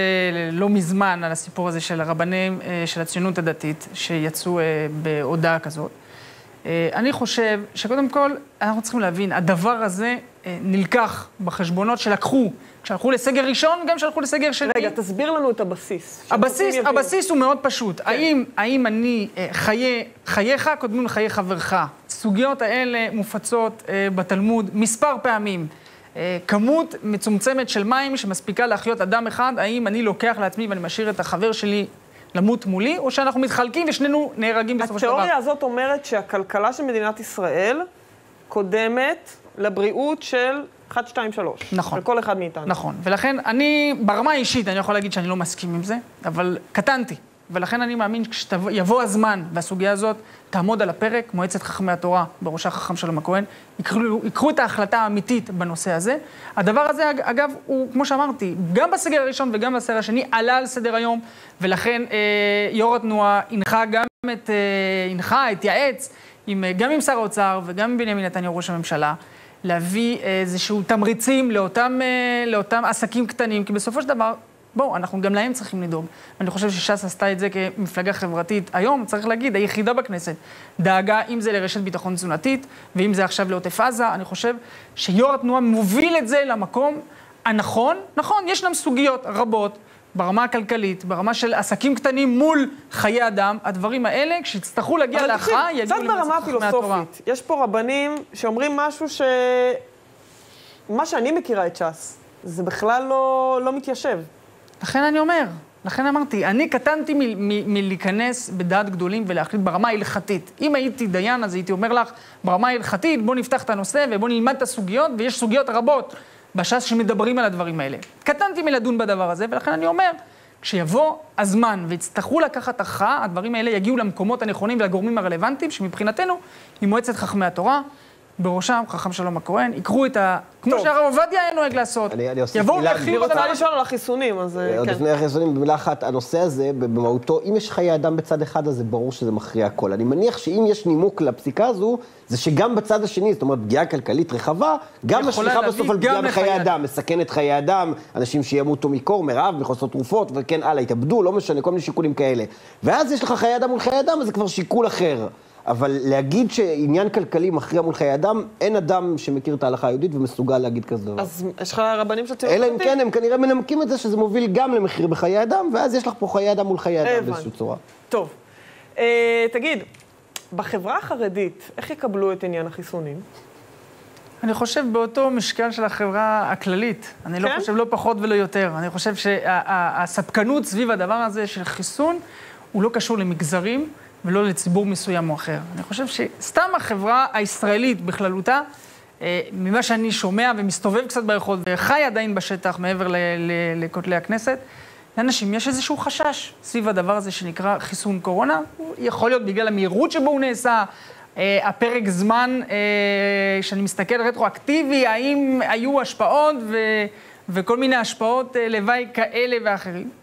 לא מזמן, על הסיפור הזה של הרבנים של הציונות הדתית, שיצאו בהודעה כזאת. אה, אני חושב שקודם כל, אנחנו צריכים להבין, הדבר הזה אה, נלקח בחשבונות שלקחו, כשהלכו לסגר ראשון, גם כשהלכו לסגר שני. רגע, תסביר לנו את הבסיס. הבסיס. הבסיס הוא מאוד פשוט. כן. האם, האם אני, אה, חיי, חייך קודמים לחיי חברך? הסוגיות האלה מופצות בתלמוד מספר פעמים. כמות מצומצמת של מים שמספיקה להחיות אדם אחד, האם אני לוקח לעצמי ואני משאיר את החבר שלי למות מולי, או שאנחנו מתחלקים ושנינו נהרגים בסופו של דבר? התיאוריה הזאת אומרת שהכלכלה של מדינת ישראל קודמת לבריאות של 1, 2, 3. נכון. של כל אחד מאיתנו. נכון, ולכן אני, ברמה האישית, אני יכול להגיד שאני לא מסכים עם זה, אבל קטנתי. ולכן אני מאמין שכשיבוא הזמן והסוגיה הזאת תעמוד על הפרק, מועצת חכמי התורה, בראשה חכם שלום הכהן, יקחו, יקחו את ההחלטה האמיתית בנושא הזה. הדבר הזה, אג- אגב, הוא, כמו שאמרתי, גם בסגר הראשון וגם בסגר השני, עלה על סדר היום, ולכן אה, יו"ר התנועה הנחה גם את, אה, הנחה, התייעץ, עם, אה, גם עם שר האוצר וגם עם בנימין נתניהו, ראש הממשלה. להביא איזשהו תמריצים לאותם, אה, לאותם עסקים קטנים, כי בסופו של דבר, בואו, אנחנו גם להם צריכים לדאוג. אני חושב שש"ס עשתה את זה כמפלגה חברתית. היום, צריך להגיד, היחידה בכנסת דאגה, אם זה לרשת ביטחון תזונתית, ואם זה עכשיו לעוטף עזה, אני חושב שיו"ר התנועה מוביל את זה למקום הנכון. נכון, ישנם סוגיות רבות. ברמה הכלכלית, ברמה של עסקים קטנים מול חיי אדם, הדברים האלה, כשיצטרכו להגיע להכרעה, קצת יגיעו ברמה למועצת חכמי התורה. הפילוסופית. יש פה רבנים שאומרים משהו ש... מה שאני מכירה את ש"ס, זה בכלל לא, לא מתיישב. לכן אני אומר, לכן אמרתי, אני קטנתי מלהיכנס בדעת גדולים ולהחליט ברמה ההלכתית. אם הייתי דיין, אז הייתי אומר לך, ברמה ההלכתית, בוא נפתח את הנושא ובוא נלמד את הסוגיות, ויש סוגיות רבות בש"ס שמדברים על הדברים האלה. קטנתי מלדון בדבר הזה, ולכן אני אומר, כשיבוא הזמן ויצטרכו לקחת הכרעה, הדברים האלה יגיעו למקומות הנכונים ולגורמים הרלוונטיים, שמבחינתנו היא מועצת חכמי התורה, בראשם חכם שלום הכהן, יקחו את ה... כמו. שהרב עובדיה היה נוהג לעשות. אני- יבואו מילה. ויכירו אני רוצה הזה. לשאול על החיסונים, אז אה, עוד כן. לפני החיסונים, במילה אחת, הנושא הזה, במהותו, אם יש חיי אדם בצד אחד, אז זה ברור שזה מכריע הכל. אני מניח שאם יש נימוק לפסיקה הזו, זה שגם בצד השני, זאת אומרת, פגיעה כלכלית רחבה, גם משליכה להביא בסוף על פגיעה בחיי אדם, מסכנת חיי אדם, אנשים שימותו מקור, מרעב, מחוסר תרופות, וכן הלאה, יתאבדו, לא משנה, כל מיני שיקולים כאלה. ואז יש לך חיי אדם מול חיי אדם, אז זה כבר שיקול אחר. אבל להגיד שעניין כלכלי מכריע מול חיי אדם, אין אדם שמכיר את ההלכה היהודית ומסוגל להגיד כזה דבר. אז יש לך רבנים של ציונות אלא אם? כן, הם כנראה מנמקים את זה שזה מוביל גם למחיר בחיי אדם, ואז יש לך פה חיי אדם מול חיי אדם. באיזושהי צורה. טוב. אה, תגיד, בחברה החרדית, איך יקבלו את עניין החיסונים? אני חושב באותו משקל של החברה הכללית. אני לא כן? חושב לא פחות ולא יותר. אני חושב שהספקנות סביב הדבר הזה של חיסון, הוא לא קשור למגזרים ולא לציבור מסוים או אחר. אני חושב שסתם החברה הישראלית בכללותה, אה, ממה שאני שומע ומסתובב קצת ברחוב וחי עדיין בשטח מעבר לכותלי הכנסת, לאנשים יש איזשהו חשש סביב הדבר הזה שנקרא חיסון קורונה. הוא יכול להיות בגלל המהירות שבו הוא נעשה, אה, הפרק זמן אה, שאני מסתכל רטרואקטיבי, האם היו השפעות ו, וכל מיני השפעות לוואי כאלה ואחרים.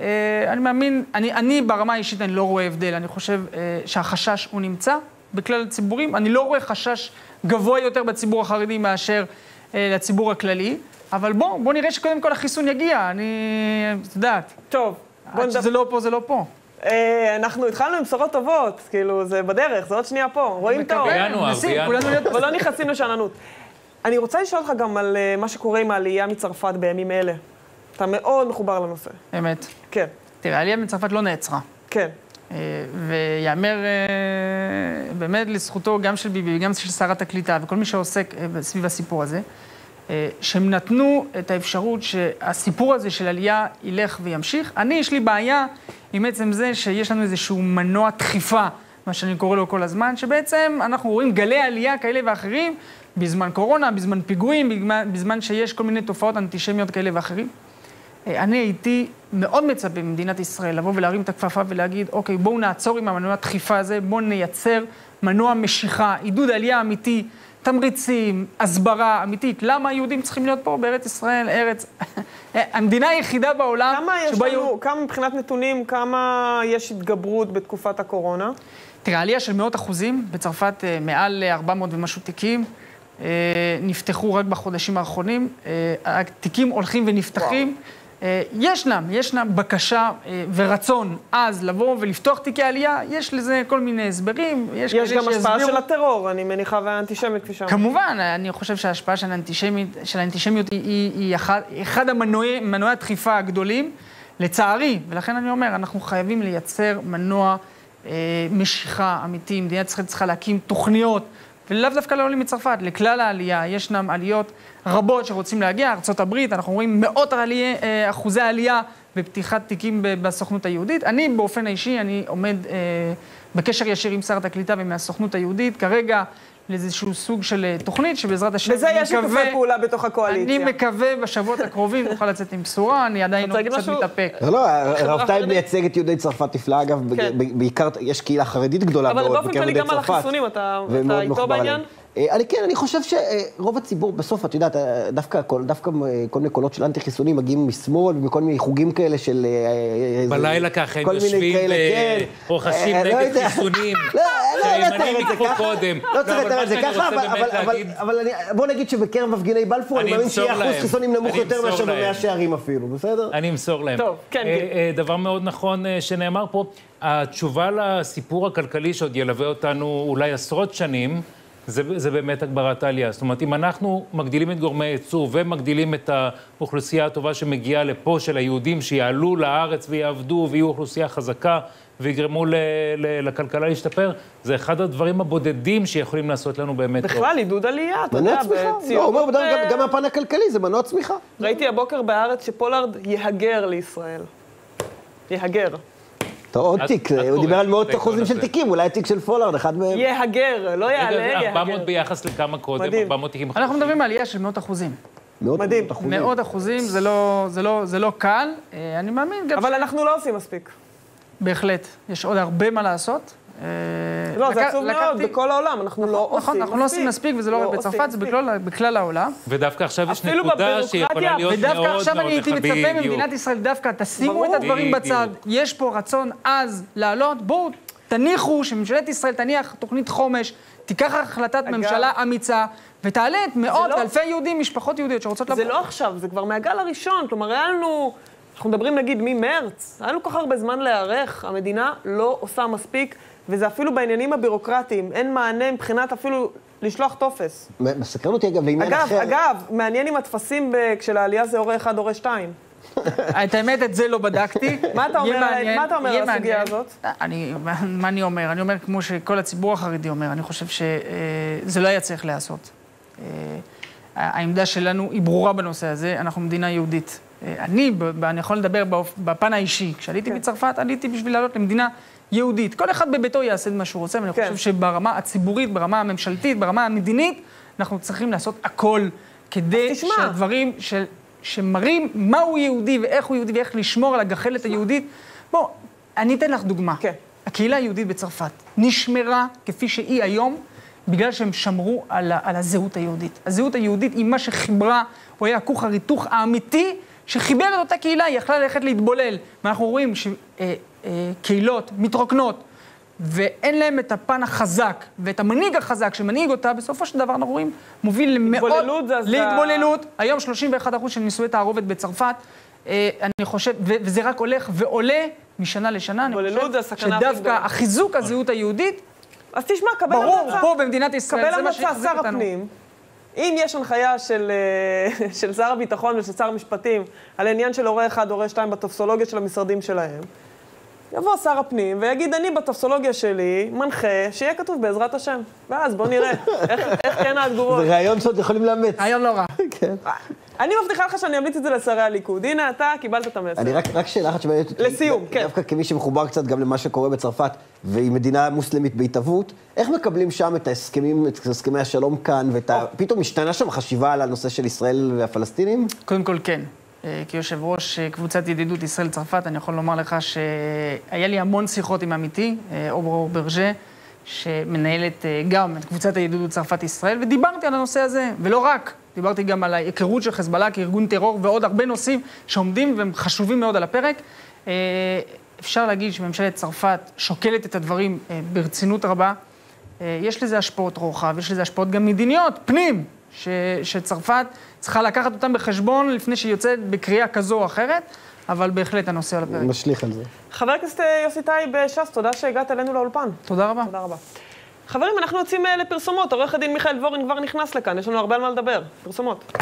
אה, אני מאמין, אני, אני ברמה האישית, אני לא רואה הבדל. אני חושב אה, שהחשש הוא נמצא בכלל הציבורים. אני לא רואה חשש גבוה יותר בציבור החרדי מאשר אה, לציבור הכללי. אבל בוא, בוא נראה שקודם כל החיסון יגיע. אני, את יודעת, טוב, בוא עד נדבר. שזה לא פה, זה לא פה. אה, אנחנו התחלנו עם בשורות טובות, כאילו, זה בדרך, זה עוד שנייה פה, רואים טוב. בינואר, בינואר. אבל לא נכנסים לשאננות. אני רוצה לשאול אותך גם על מה שקורה עם העלייה מצרפת בימים אלה. אתה מאוד מחובר לנושא. אמת. כן, תראה, העלייה מצרפת לא נעצרה. כן. אה, ויאמר אה, באמת לזכותו גם של ביבי וגם של שרת הקליטה וכל מי שעוסק אה, סביב הסיפור הזה, שהם נתנו את האפשרות שהסיפור הזה של עלייה ילך וימשיך. אני, יש לי בעיה עם עצם זה שיש לנו איזשהו מנוע דחיפה, מה שאני קורא לו כל הזמן, שבעצם אנחנו רואים גלי עלייה כאלה ואחרים בזמן קורונה, בזמן פיגועים, בזמן, בזמן שיש כל מיני תופעות אנטישמיות כאלה ואחרים. אני הייתי מאוד מצפה ממדינת ישראל לבוא ולהרים את הכפפה ולהגיד, אוקיי, בואו נעצור עם המנוע הדחיפה הזה, בואו נייצר מנוע משיכה, עידוד עלייה אמיתי, תמריצים, הסברה אמיתית. למה היהודים צריכים להיות פה בארץ ישראל, ארץ... המדינה היחידה בעולם כמה יש שבה לנו, יהוד- כמה מבחינת נתונים, כמה יש התגברות בתקופת הקורונה? תראה, עלייה של מאות אחוזים, בצרפת אה, מעל אה, 400 ומשהו תיקים, אה, נפתחו רק בחודשים האחרונים, אה, התיקים הולכים ונפתחים. אה, ישנם, ישנם בקשה אה, ורצון עז לבוא ולפתוח תיקי עלייה, יש לזה כל מיני הסברים, יש, יש גם השפעה של הטרור, אני מניחה, והאנטישמיות, כפי שאמרת. כמובן, אני חושב שההשפעה של האנטישמיות, של האנטישמיות היא, היא, היא אחד, אחד המנועי מנועי הדחיפה הגדולים, לצערי, ולכן אני אומר, אנחנו חייבים לייצר מנוע אה, משיכה אמיתי. מדינת ישראל צריכה להקים תוכניות, ולאו דווקא לעולים מצרפת, לכלל העלייה. ישנם עליות רבות שרוצים להגיע, ארה"ב, אנחנו רואים מאות עלייה, אה, אחוזי עלייה בפתיחת תיקים בסוכנות היהודית. אני באופן האישי, אני עומד אה, בקשר ישיר עם שרת הקליטה ומהסוכנות היהודית, כרגע לאיזשהו סוג של אה, תוכנית, שבעזרת השם, בזה אני יש שיתופי פעולה בתוך אני הקואליציה. מקווה בשבועות הקרובים נוכל לצאת עם בשורה, אני עדיין עוד קצת משהו? מתאפק. לא, לא, הרב טייב החרדית. מייצג את יהודי צרפת נפלא, אגב, כן. בעיקר, יש קהילה חרדית גדולה אבל מאוד באופן בקרב כללי גם על. החיסונים, אתה איתו בעניין? אה, אני כן, אני חושב שרוב הציבור, בסוף, את יודעת, אה, דווקא כל דווקא, אה, כל מיני קולות של אנטי חיסונים מגיעים משמאל ומכל מיני חוגים כאלה של... בלילה ככה הם יושבים כאלה, כן. ורוכשים אה, לא נגד. חיסונים. לא, לא, לא שהימנים לתאר את זה ככה. קודם. לא צריך אבל לתאר את זה ככה, אבל- בוא נגיד שבקרב מפגיני בלפור, אני מאמין שיהיה אחוז. חיסונים נמוך יותר מאשר. במאה שערים אפילו, בסדר? אני אמסור להם. טוב, כן, כן. דבר מאוד נכון שנאמר פה, התשובה לסיפור הכלכלי שעוד ילווה אותנו אולי עשרות שנים, זה, זה באמת הגברת העלייה. זאת אומרת, אם אנחנו מגדילים את גורמי הייצור ומגדילים את האוכלוסייה הטובה שמגיעה לפה, של היהודים שיעלו לארץ ויעבדו ויהיו אוכלוסייה חזקה ויגרמו ל, ל, לכלכלה להשתפר, זה אחד הדברים הבודדים שיכולים לעשות לנו באמת טוב. בכלל, עידוד עלייה, אתה מנוע יודע, צמיחה. לא, הוא בציונות... אומר, גם- אה, גם מהפן הכלכלי זה מנוע צמיחה. ראיתי הבוקר בהארץ שפולארד יהגר לישראל. יהגר. טוב, עוד תיק, הוא דיבר על מאות אחוזים של. תיקים, אולי תיק של פולארד, אחד מהם. יהגר, לא יעלה, יהגר. 400 ביחס לכמה קודם, מדהים. 400 תיקים אנחנו מדברים על עלייה של מאות אחוזים. מאות מדהים. אחוזים. מאות אחוזים, זה לא, זה לא, זה לא קל. אה, אני מאמין גם אבל אנחנו לא עושים מספיק. בהחלט, יש עוד הרבה מה לעשות. אה, לא, זה עצוב מאוד, בכל העולם, אנחנו לא עושים מספיק. נכון, אנחנו לא עושים מספיק, וזה לא רק עושים בצרפת, זה. בכלל- העולם. ודווקא עכשיו יש נקודה שיכולה להיות מאוד מאוד ודווקא עכשיו אני הייתי מצפה. ממדינת ישראל דווקא, תשימו. את הדברים. בצד, יש פה רצון עז לעלות, בואו תניחו שממשלת ישראל תניח תוכנית חומש, תיקח החלטת אגב- ממשלה אמיצה, ותעלה את מאות לא- ואלפי יהודים, משפחות יהודיות שרוצות זה לבוא. לא עכשיו, זה כבר מהגל הראשון. כלומר, היה לנו, אנחנו מדברים נגיד ממרץ, היה לנו כל כך הרבה זמן להיערך, המדינה לא עושה מספיק, וזה אפילו בעניינים הבירוקרטיים. אין מענה מבחינת אפילו לשלוח טופס. מסקרן אותי אגב לעניין אגב, אחר. אגב, מעניין אם הטפסים ב- כשלעלייה זה הורה אחד, הורה שתיים. את האמת, את זה לא בדקתי. מה אתה אומר על- מעניין, מה אתה אומר יהיה על הסוגיה. הזאת? אני, מה- אני אומר? אני אומר כמו שכל הציבור החרדי אומר, אני חושב שזה לא היה צריך להיעשות. אה, העמדה שלנו היא ברורה בנושא הזה, אנחנו מדינה יהודית. אה, אני, אני יכול לדבר בפן האישי. כשעליתי כן. מצרפת, עליתי בשביל לעלות למדינה יהודית. כל אחד בביתו יעשה את מה שהוא רוצה, ואני כן. חושב שברמה הציבורית, ברמה הממשלתית, ברמה המדינית, אנחנו צריכים לעשות הכל כדי. שהדברים של, שמראים מהו יהודי ואיך הוא יהודי ואיך לשמור על הגחלת היהודית. בוא, אני אתן לך דוגמה. כן. הקהילה היהודית בצרפת נשמרה כפי שהיא היום, בגלל שהם שמרו על, על הזהות היהודית. הזהות היהודית היא מה שחיברה, הוא היה הכוך הריתוך האמיתי שחיבר את אותה קהילה, היא יכלה ללכת להתבולל. ואנחנו רואים שקהילות מתרוקנות, ואין להם את הפן החזק ואת המנהיג החזק שמנהיג אותה, בסופו של דבר אנחנו רואים, מוביל למאות... התבוללות זה- להתבוללות. היום 31% של נישואי תערובת בצרפת. אה, אני חושב, וזה רק הולך ועולה משנה לשנה. אני חושב שדווקא. החיזוק הזהות היהודית, אז תשמע, קבל ברור, המלצה. פה במדינת ישראל, קבל זה מה המלצה, שיחזיק שר אותנו. הפנים. אם יש הנחיה של, אה, של שר הביטחון ושל שר המשפטים על העניין של הורה אחד, הורה שתיים בטופסולוגיה של המשרדים שלהם, יבוא שר הפנים ויגיד, אני בטופסולוגיה שלי מנחה שיהיה כתוב בעזרת השם. ואז בוא נראה איך, איך כן התגובות. זה רעיון שעוד יכולים לאמץ. רעיון לא רע. כן. אני מבטיחה לך שאני אמליץ את זה לשרי הליכוד. הנה, אתה קיבלת את המסר. אני רק, רק שאלה אחת שמעניינת אותי. לסיום, כן. דווקא כמי שמחובר קצת גם למה שקורה בצרפת, והיא מדינה מוסלמית בהתהוות, איך מקבלים שם את ההסכמים, את הסכמי השלום כאן, ואת ה... פתאום השתנה שם חשיבה על הנושא של ישראל והפלסטינים? קודם כל, כן. כיושב ראש אה, קבוצת ידידות ישראל-צרפת, אני יכול לומר לך שהיה לי המון שיחות עם עמיתי, אה, אוברור ברג'ה, שמנהלת אה, גם את קבוצת הידידות צרפת-ישראל, ודיברתי על הנושא הזה, ולא רק. דיברתי גם על ההיכרות של חיזבאללה כארגון טרור ועוד הרבה נושאים שעומדים והם חשובים מאוד על הפרק. אפשר להגיד שממשלת צרפת שוקלת את הדברים ברצינות רבה. יש לזה השפעות רוחב, יש לזה השפעות גם מדיניות, פנים, ש, שצרפת צריכה לקחת אותם בחשבון לפני שהיא יוצאת בקריאה כזו או אחרת, אבל בהחלט הנושא על הפרק. משליך על זה. חבר הכנסת אה, יוסי טייב בש"ס, תודה שהגעת אלינו לאולפן. תודה רבה. תודה רבה. חברים, אנחנו יוצאים אה, לפרסומות. עורך הדין מיכאל דבורין כבר נכנס לכאן, יש לנו הרבה על מה לדבר. פרסומות.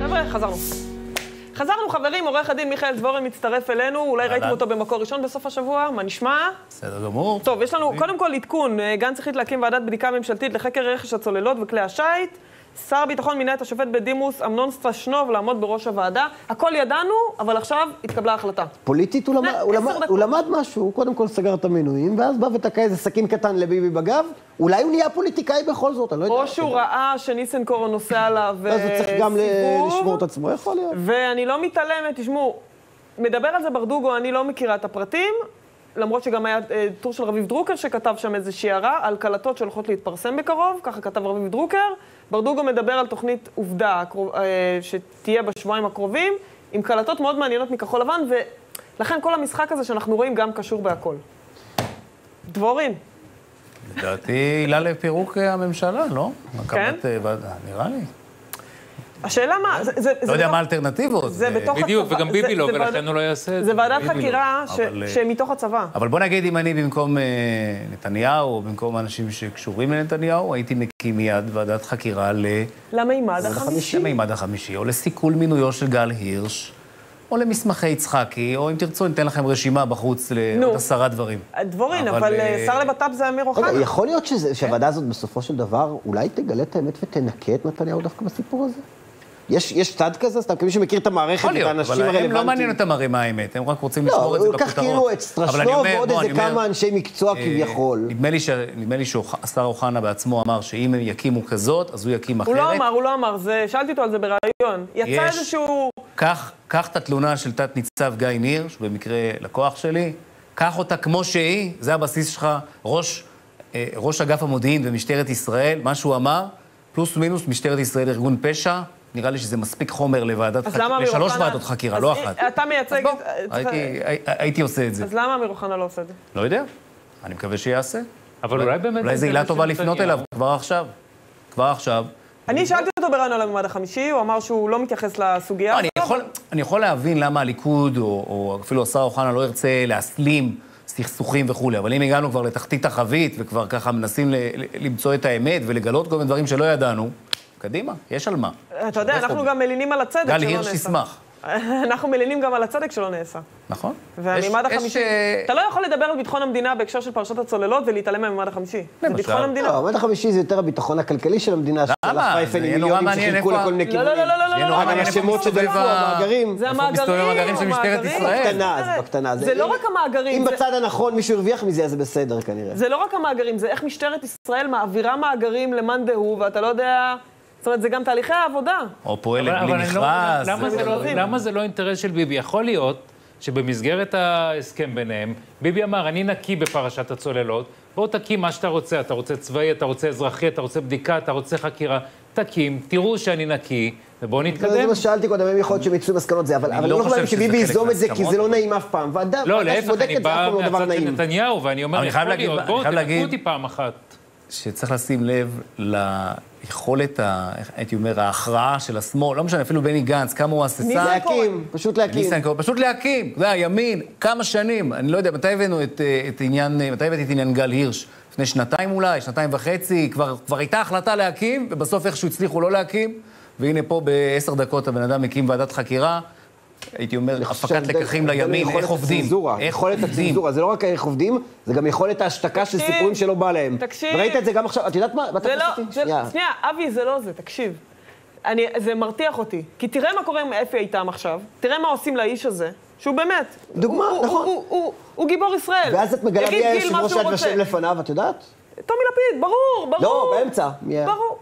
חבר'ה, חזרנו. חזרנו, חברים, עורך הדין מיכאל דבורין מצטרף אלינו, אולי ראיתם אותו במקור ראשון בסוף השבוע, מה נשמע? בסדר גמור. טוב, יש לנו קודם כל עדכון, אה, גנץ החליט להקים ועדת בדיקה ממשלתית לחקר רכש הצוללות וכלי השיט. שר הביטחון מינה את השופט בדימוס אמנון סטרשנוב לעמוד בראש הוועדה. הכל ידענו, אבל עכשיו התקבלה החלטה. פוליטית הוא, לפני הוא, דקות. הוא למד משהו, הוא קודם כל סגר את המינויים, ואז בא ותקע איזה סכין קטן לביבי בגב, אולי הוא נהיה פוליטיקאי בכל זאת, אני לא יודע. או שהוא ראה שניסנקורן נוסע עליו אז הוא צריך גם ל- סיבוב, לשמור את עצמו, יכול להיות. ואני לא מתעלמת, תשמעו, מדבר על זה ברדוגו, אני לא מכירה את הפרטים, למרות שגם היה אה, טור של רביב דרוקר שכתב שם איזושהי הערה על קלטות שהולכות להתפרסם בקרוב, ככה כתב רביב דרוקר. ברדוגו מדבר על תוכנית עובדה אה, שתהיה בשבועיים הקרובים, עם קלטות מאוד מעניינות מכחול לבן, ולכן כל המשחק הזה שאנחנו רואים גם קשור בהכל. דבורין, לדעתי עילה לפירוק הממשלה, לא? כן? אה, נראה לי. השאלה מה, זה, זה, זה לא יודע בתוך- מה האלטרנטיבות. זה בתוך בדיוק, הצבא. וגם זה- ביבי לא, זה ולכן הוא לא יעשה את זה זה. ועדת לא. חקירה ש- אבל, אה, הצבא. אבל בוא נגיד, אם אני במקום אה, נתניהו, או במקום אנשים שקשורים לנתניהו, הייתי מקים מיד ועדת חקירה ל... למימד החמישי. למימד החמישי, או לסיכול מינויו של גל הירש, או למסמכי יצחקי, או אם תרצו, ניתן לכם רשימה בחוץ לעוד עשרה דברים. דבורין, אבל, אבל אה, אה, שר לבט"פ זה אמיר אוחנה. יכול להיות שזה- שהוועדה הזאת בסופו של דבר אולי תגלה את האמת ותנקה את נתניהו דווקא בסיפור הזה? יש, יש צד כזה? סתם כמי שמכיר את המערכת, את האנשים אבל הם הרלוונטיים. לא מעניין אותם הרי מה האמת, הם רק רוצים לא, לשמור את זה הוא בכותרות. לקח כאילו את אבל סטרשנוב ועוד איזה אומר, כמה אנשי מקצוע אה, כביכול. נדמה לי, ש... נדמה לי שהשר אוחנה בעצמו אמר שאם הם יקימו כזאת, אז הוא יקים אחרת. הוא לא אמר, הוא לא אמר, זה- שאלתי אותו על זה בריאיון. יצא יש. איזשהו... קח, קח את התלונה של תת-ניצב גיא ניר, שהוא במקרה לקוח שלי, קח אותה כמו שהיא, זה הבסיס שלך, ראש, אה, ראש אגף המודיעין במשטרת ישראל, מה שהוא אמר, פלוס מינוס משטרת ישראל ארגון פשע, נראה לי שזה מספיק חומר לוועדת חקירה, לשלוש אוחנה... ועדות חקירה, לא אחת. אתה מייצג אז בוא, את... הייתי, הי- הייתי עושה את זה. אז למה אמיר אוחנה לא עושה את זה? לא יודע, אני מקווה שיעשה. אבל אולי באמת... אולי זו עילה טובה לפנות. אליו, כבר עכשיו. כבר עכשיו. אני שאלתי אותו בריאיון על הממד החמישי, הוא אמר שהוא לא מתייחס לסוגיה לא, הזאת. אני יכול, אני יכול להבין למה הליכוד, או, או אפילו השר אוחנה, לא ירצה להסלים סכסוכים וכולי, אבל אם הגענו כבר לתחתית החבית, וכבר ככה מנסים למצוא את האמת ולגלות כל מיני דברים שלא ידענו, קדימה, יש על מה. אתה יודע, אנחנו. גם מלינים על הצדק שלא גל נעשה. הירש ישמח, אנחנו מלינים גם על הצדק שלא נעשה. נכון? והמימד יש- יש, החמישי... אה, אתה לא יכול לדבר על ביטחון המדינה בהקשר של פרשת הצוללות ולהתעלם מהמימד החמישי. זה. ביטחון המדינה. לא, המד החמישי זה יותר הביטחון הכלכלי של המדינה. למה? זה יהיה נורא מעניין שחילקו איפה- לכל מיני לא. לא, לא, לא, לא, יהיה לא, נורא לא, מעניין לא, איפה השמות מסתובב שדלפו, המאגרים. זה המאגרים, מסתובבים המאגרים של משטרת. ישראל? בקטנה, אז בקטנה. זה לא רק המאגרים, אם זה- בצד הנכון מישהו הרוויח מזה, אז זה בסדר כנראה. זה לא רק המאגרים, זה איך משטרת ישראל מעבירה מאגרים למאן דהוא, ואתה לא יודע... זאת אומרת, זה גם תהליכי העבודה. או פועלת אבל, בלי אני לא מכרז. למה, זה- זה לא, מבין. למה זה לא אינטרס של ביבי? יכול להיות שבמסגרת ההסכם ביניהם, ביבי אמר, אני נקי בפרשת הצוללות, בוא תקים מה שאתה רוצה, אתה רוצה צבאי, אתה רוצה אזרחי, אתה רוצה בדיקה, אתה רוצה חקירה, תקים, תראו שאני נקי, ובואו זה נתקדם. מה ששאלתי קודם, אם יכול להיות שהם יצאו מסקנות זה, אבל אני אבל לא אני לא חושב שביבי חלק ייזום את זה, כי. זה לא נעים אף פעם. ועדה לא, להפך, שבודקת אני זה אף בא פעם לא דבר מהצד של נעים. נתניהו, ואני אומר, אני יכול להגיד- להיות, אני בואו חייב תנקו להגיד- אותי פעם אחת. שצריך לשים לב ליכולת, ה- הייתי אומר, ההכרעה של השמאל, לא משנה, אפילו בני גנץ, כמה הוא הססן. להקים, פשוט להקים. פשוט להקים. זה הימין, כמה שנים. אני לא יודע, מתי הבאנו את, אה, את עניין, אה, מתי הבאתי את עניין גל הירש? לפני שנתיים אולי, שנתיים וחצי, כבר, כבר הייתה החלטה להקים, ובסוף איכשהו הצליחו לא להקים, והנה פה בעשר דקות הבן אדם הקים ועדת חקירה. הייתי אומר, הפקת לקחים לימין, יכולת איך עובדים. איך יכולת עובדים. הצנזורה, זה לא רק איך עובדים, זה גם יכולת ההשתקה של סיפורים שלא בא להם. תקשיב. וראית את זה גם עכשיו, את יודעת מה? זה לא, שנייה. אבי, זה לא זה, תקשיב. אני, זה מרתיח אותי. כי תראה מה קורה עם אפי איתם עכשיו, תראה מה עושים לאיש הזה, שהוא באמת... דוגמה, הוא, נכון. הוא, הוא, הוא, הוא גיבור ישראל. ואז את מגלה מי היה גיל יושב מה ראש שהוא יד רוצה. ושם לפניו, את יודעת? טומי לפיד, ברור, ברור. לא, באמצע. ברור.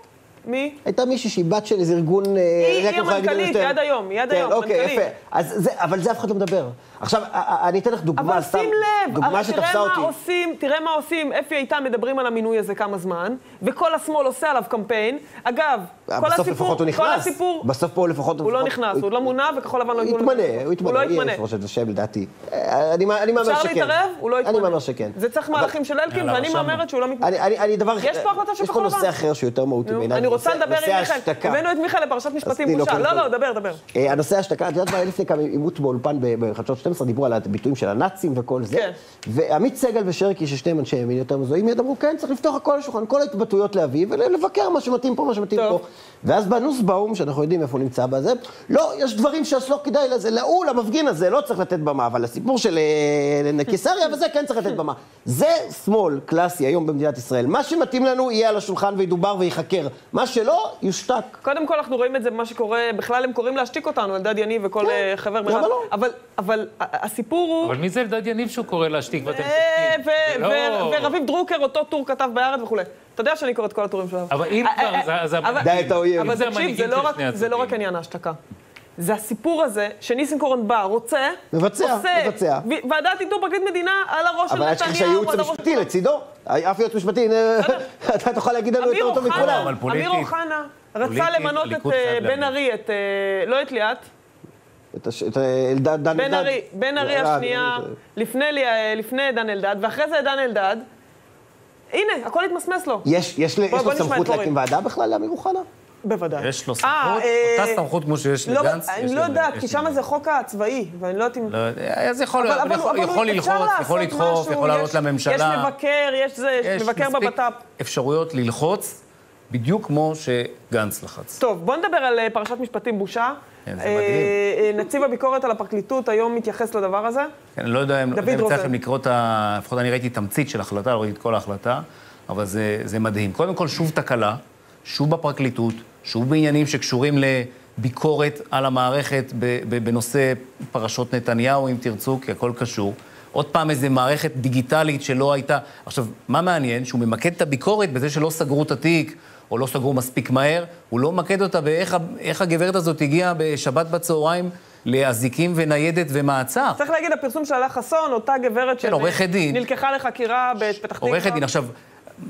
מי? הייתה מישהי שהיא בת של איזה ארגון... היא, היא המנכ"לית, יד היום, יד היום, אוקיי, מנכ"לית. יפה. אז זה, אבל זה אף אחד לא מדבר. עכשיו, אני אתן לך דוגמה, אבל סתם, שים לב, דוגמה שתפסה תראה מה אותי. עושים, תראה מה עושים, אפי איתם מדברים על המינוי הזה כמה זמן, וכל השמאל עושה עליו קמפיין. אגב, כל בסוף הסיפור, לפחות הוא כל נכנס. הסיפור, בסוף פה לפחות הוא לא נכנס, הוא עוד לא מונה, וכחול לבן לא לו יתמנה. הוא יתמנה, הוא לא יהיה יתמנה. יושב ראש יד ושם לדעתי. אה, אני מהמר אפשר שכן. להתערב? הוא לא יתמנה. אני מהמר שכן. זה צריך מהלכים של אלקין, ואני. מהמרת שהוא לא מתמנה. יש פה החלטה של יש פה כחול נושא לבן. אחר שהוא יותר מהותי בעיניי. אני רוצה לדבר עם מיכאל. הבאנו את מיכאל לפרשת משפטים בושה. לא, כל. לא, דבר, דבר. אה, הנושא ההשתקה, את יודעת מה, לפני כמה עימות באולפן בחדשות 12, דיברו על הביטויים של הנאצים וכל זה. כן. ועמית סגל ושרקי, ששניהם אנשי ימין יותר מזוהים, מיד אמרו, כן, צריך לפתוח הכל על השולחן, כל ההתבטאויות להביא ולבקר מה שמתאים פה, מה שמתאים טוב. פה. ואז בא נוסבאום, שאנחנו יודעים איפה הוא נמצא בזה, לא, יש דברים שאז לא כדאי לזה, להוא, למפגין הזה, לא צריך לתת במה, אבל לסיפור של אה, קיסריה וזה כן צריך לתת במה. זה שמאל קלאסי היום במדינת ישראל. מה שמתאים לנו יהיה על השולחן וידובר וייחקר. מה שלא, יושתק. קודם כל, אנחנו רואים את זה במה שקורה, בכלל הם קוראים להשתיק אותנו, אלדד יניב וכל כן, אה, חבר מרעיו. לא? אבל, אבל הסיפור הוא... אבל מי זה אלדד יניב שהוא קורא להשתיק ואתם זה לא- ורביב דרוקר, אותו טור כתב בהארץ וכולי. אתה יודע שאני קורא את כל הטורים שלו. אבל אם אה, כבר, אה, זה-. אבל- די את האויב. אבל תקשיב, המנהיגים זה לא רק- לא. עניין ההשתקה. זה הסיפור הזה שניסנקורן בא, רוצה, מבצע, עושה, מבצע. ו- ועדת איתור פרקליט מדינה על הראש של אבל נתניהו, שהייעוץ על הראש המשפטי שלו. לצידו. אף יועץ משפטי, אתה תוכל להגיד לנו יותר טוב מכולם. אבל אמיר אוחנה רצה למנות את אה, בן. ארי, לא את ליאת, את הש- את אלדד, דן בן אלדד. ארי, בן ארי לא, השנייה, לא, לא. לפני לי- אה, לפני דן אלדד, ואחרי זה דן אלדד. הנה, הכל התמסמס לו. יש יש בוא- יש בוא לו סמכות. להקים ועדה בכלל לאמיר אוחנה? בוודאי. יש לו אה, סמכות, אה, אותה סמכות כמו שיש לא, לגנץ. יש אני לא יודעת, כי שם זה החוק הצבאי, ואני לא יודעת אם... לא יודע, אז יכול ללחוץ, יכול לדחוף, יכול לעלות לממשלה. יש מבקר, יש זה, יש יש מבקר מספיק בבט"פ. אפשרויות ללחוץ בדיוק כמו שגנץ לחץ. טוב, בוא נדבר על פרשת משפטים בושה. כן, זה אה, מדהים. אה, נציב הביקורת על הפרקליטות היום מתייחס לדבר הזה. כן, אני לא יודע אם. לכם לקרוא את ה... לפחות אני ראיתי תמצית של החלטה, לא ראיתי את כל ההחלטה, אבל זה, זה מדהים. קודם כל, שוב תקלה, שוב בפרקליטות, שוב בעניינים שקשורים לביקורת על המערכת בנושא פרשות נתניהו, אם תרצו, כי הכל קשור. עוד פעם איזו מערכת דיגיטלית שלא הייתה... עכשיו, מה מעניין? שהוא ממקד את הביקורת בזה שלא סגרו את התיק, או לא סגרו מספיק מהר, הוא לא ממקד אותה באיך הגברת הזאת הגיעה בשבת בצהריים לאזיקים וניידת ומעצר. צריך להגיד, הפרסום של אלה חסון, אותה גברת כן, עורכת דין. נלקחה לחקירה בפתח תקווה. עורכת דין, עכשיו,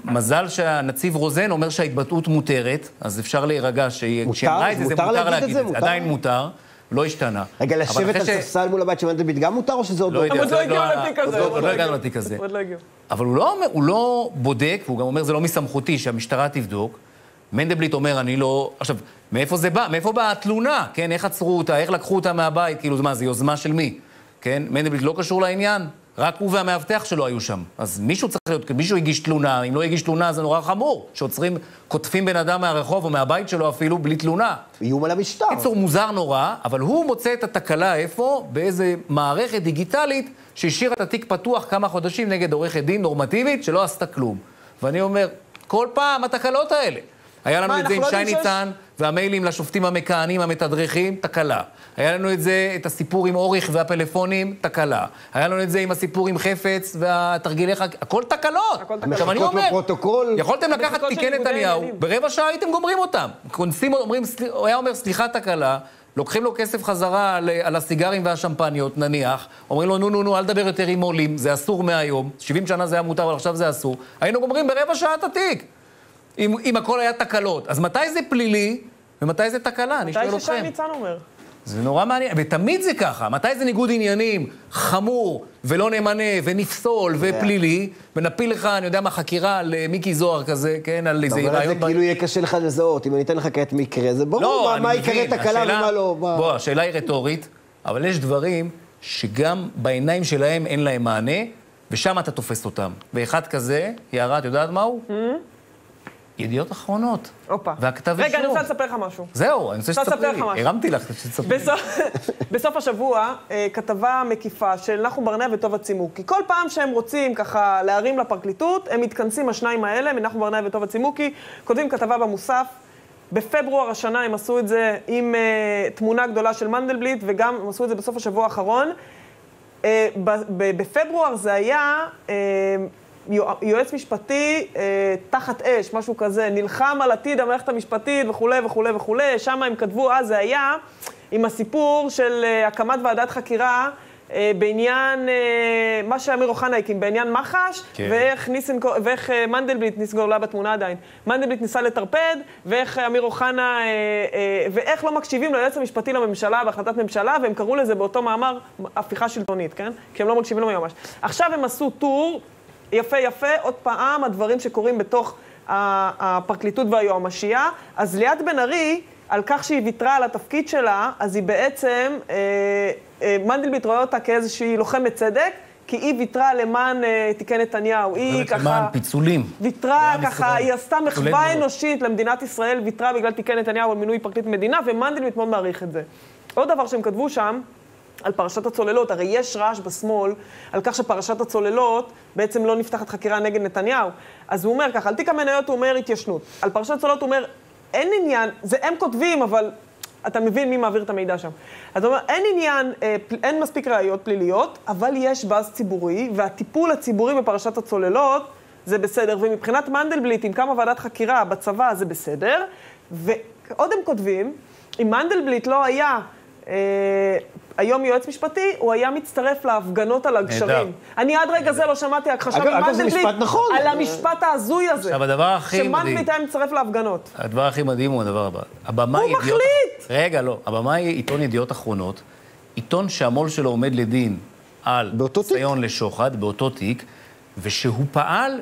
מזל שהנציב רוזן אומר שההתבטאות מותרת, אז אפשר להירגע שהיא... אמרה את זה, זה מותר מותר להגיד את להגיד זה? את זה. מותר? עדיין מותר, לא השתנה. רגע, לשבת על ספסל מול הבית של מנדלבליט גם מותר, או שזה עוד לא לא? הם עוד לא עוד הגיעו לא- לתיק הזה. עוד לא עוד הגענו הגיעו. לתיק הזה. עוד לא הגיעו. אבל לא, הוא לא בודק, והוא גם אומר, זה לא מסמכותי, שהמשטרה תבדוק. מנדלבליט אומר, אני לא... עכשיו, מאיפה זה בא? מאיפה באה התלונה? כן, איך עצרו אותה? איך לקחו אותה מהבית? כאילו, מה, זה יוזמה של מי? כן, מנדלבליט לא קשור לעניין? רק הוא והמאבטח שלו היו שם. אז מישהו צריך להיות, מישהו הגיש תלונה, אם לא הגיש תלונה זה נורא חמור. שעוצרים, קוטפים בן אדם מהרחוב או מהבית שלו אפילו בלי תלונה. איום על המשטר. קיצור, מוזר נורא, אבל הוא מוצא את התקלה איפה? באיזה מערכת דיגיטלית שהשאירה את התיק פתוח כמה חודשים נגד עורכת דין נורמטיבית שלא עשתה כלום. ואני אומר, כל פעם התקלות האלה. היה לנו מה, את זה עם לא שי יודעים שיש- ניצן והמיילים לשופטים המכהנים, המתדרכים, תקלה. היה לנו את זה, את הסיפור עם אוריך והפלאפונים, תקלה. היה לנו את זה עם הסיפור עם חפץ והתרגילי חק... הכל תקלות. הכל תקלות. עכשיו, אני אומר, בפרוטוקול. יכולתם לקחת תיקי נתניהו. ברבע שעה הייתם גומרים אותם. כונסים, אומרים, הוא היה אומר, סליחה תקלה, לוקחים לו כסף חזרה על, על הסיגרים והשמפניות, נניח, אומרים לו, נו, נו, נו, אל תדבר יותר עם עולים, זה אסור מהיום, 70 שנה זה היה מותר, אבל עכשיו זה אסור. היינו גומרים ברבע שעה את התיק, אם, אם הכל היה תקלות. אז מתי זה פלילי ומתי זה תקלה? אני שואל מתי ששי אתכם. ניצן אומר. זה נורא מעניין, ותמיד זה ככה. מתי זה ניגוד עניינים חמור, ולא נמנה, ונפסול, ופלילי, ונפיל לך, אני יודע מה, חקירה למיקי זוהר כזה, כן, על אתה איזה אומר את זה. כאילו יהיה קשה לך לזהות. אם אני אתן לך כעת מקרה, זה ברור לא, מה- מה. יקרה תקלה השאלה- ומה לא. מה- בוא, השאלה היא רטורית, אבל יש דברים שגם בעיניים שלהם אין להם מענה, ושם אתה תופס אותם. ואחד כזה, יערה, את יודעת מהו? ידיעות אחרונות. הופה. והכתב רגע, אני. רוצה לספר לך משהו. זהו, אני רוצה רוצה שתספרי לספר לי. לך משהו. הרמתי לך, שתספרי. בסוף, השבוע, אה, כתבה מקיפה של נחום ברנע וטובה צימוקי. כל פעם שהם רוצים ככה להרים לפרקליטות, הם מתכנסים, השניים האלה, מנחום ברנע וטובה צימוקי, כותבים כתבה במוסף. בפברואר השנה הם עשו את זה עם אה, תמונה גדולה של מנדלבליט, וגם הם עשו את זה בסוף השבוע האחרון. ב- בפברואר זה היה יוע- יועץ משפטי אה, תחת אש, משהו כזה, נלחם על עתיד המערכת המשפטית וכולי וכולי וכולי, שם הם כתבו, אז זה היה עם הסיפור של אה, הקמת ועדת חקירה. אה, בעניין אה, מה שאמיר אוחנה הקים, בעניין מח"ש, כן. ואיך, ניסנקו, ואיך אה, מנדלבליט, ניסנקו לא בתמונה עדיין, מנדלבליט ניסה לטרפד, ואיך אה, אמיר אוחנה, אה, אה, ואיך לא מקשיבים ליועץ המשפטי לממשלה בהחלטת ממשלה, והם קראו לזה באותו מאמר הפיכה שלטונית, כן? כי הם לא מקשיבים ליועמ"ש. עכשיו הם עשו טור, יפה יפה, עוד פעם, הדברים שקורים בתוך הפרקליטות והיועמ"שייה. אז ליאת בן ארי, על כך שהיא ויתרה על התפקיד שלה, אז היא בעצם, אה, אה, מנדלבליט רואה אותה כאיזושהי לוחמת צדק, כי היא ויתרה למען אה, תיקי נתניהו. היא ככה... למען פיצולים. ויתרה ככה, מסוכן. היא עשתה מחווה. אנושית למדינת ישראל, ויתרה בגלל תיקי נתניהו על מינוי פרקליט מדינה, ומנדלבליט מאוד מעריך את זה. עוד דבר שהם כתבו שם, על פרשת הצוללות, הרי יש רעש בשמאל על כך שפרשת הצוללות בעצם לא נפתחת חקירה נגד נתניהו. אז הוא אומר ככה, על תיק המניות הוא אומר התיישנות. על פרשת הצוללות הוא אומר, אין עניין, זה הם כותבים, אבל אתה מבין מי מעביר את המידע שם. אז הוא אומר, אין עניין, אה, אין מספיק ראיות פליליות, אבל יש באז ציבורי, והטיפול הציבורי בפרשת הצוללות זה בסדר. ומבחינת מנדלבליט, אם קמה ועדת חקירה בצבא, זה בסדר. ועוד הם כותבים, אם מנדלבליט לא היה אה, היום יועץ משפטי, הוא היה מצטרף להפגנות על הגשרים. אני עד רגע זה לא שמעתי הכחשה ממנדלבליט משפט נכון. על המשפט ההזוי הזה. עכשיו, הדבר הכי מדהים... שמנדלבליט היה מצטרף להפגנות. הדבר הכי מדהים הוא הדבר הבא. הבמה הוא ידיעות... מחליט! רגע, לא. הבמה היא עיתון ידיעות אחרונות, עיתון שהמו"ל שלו עומד לדין על. ניסיון לשוחד, באותו תיק, ושהוא פעל.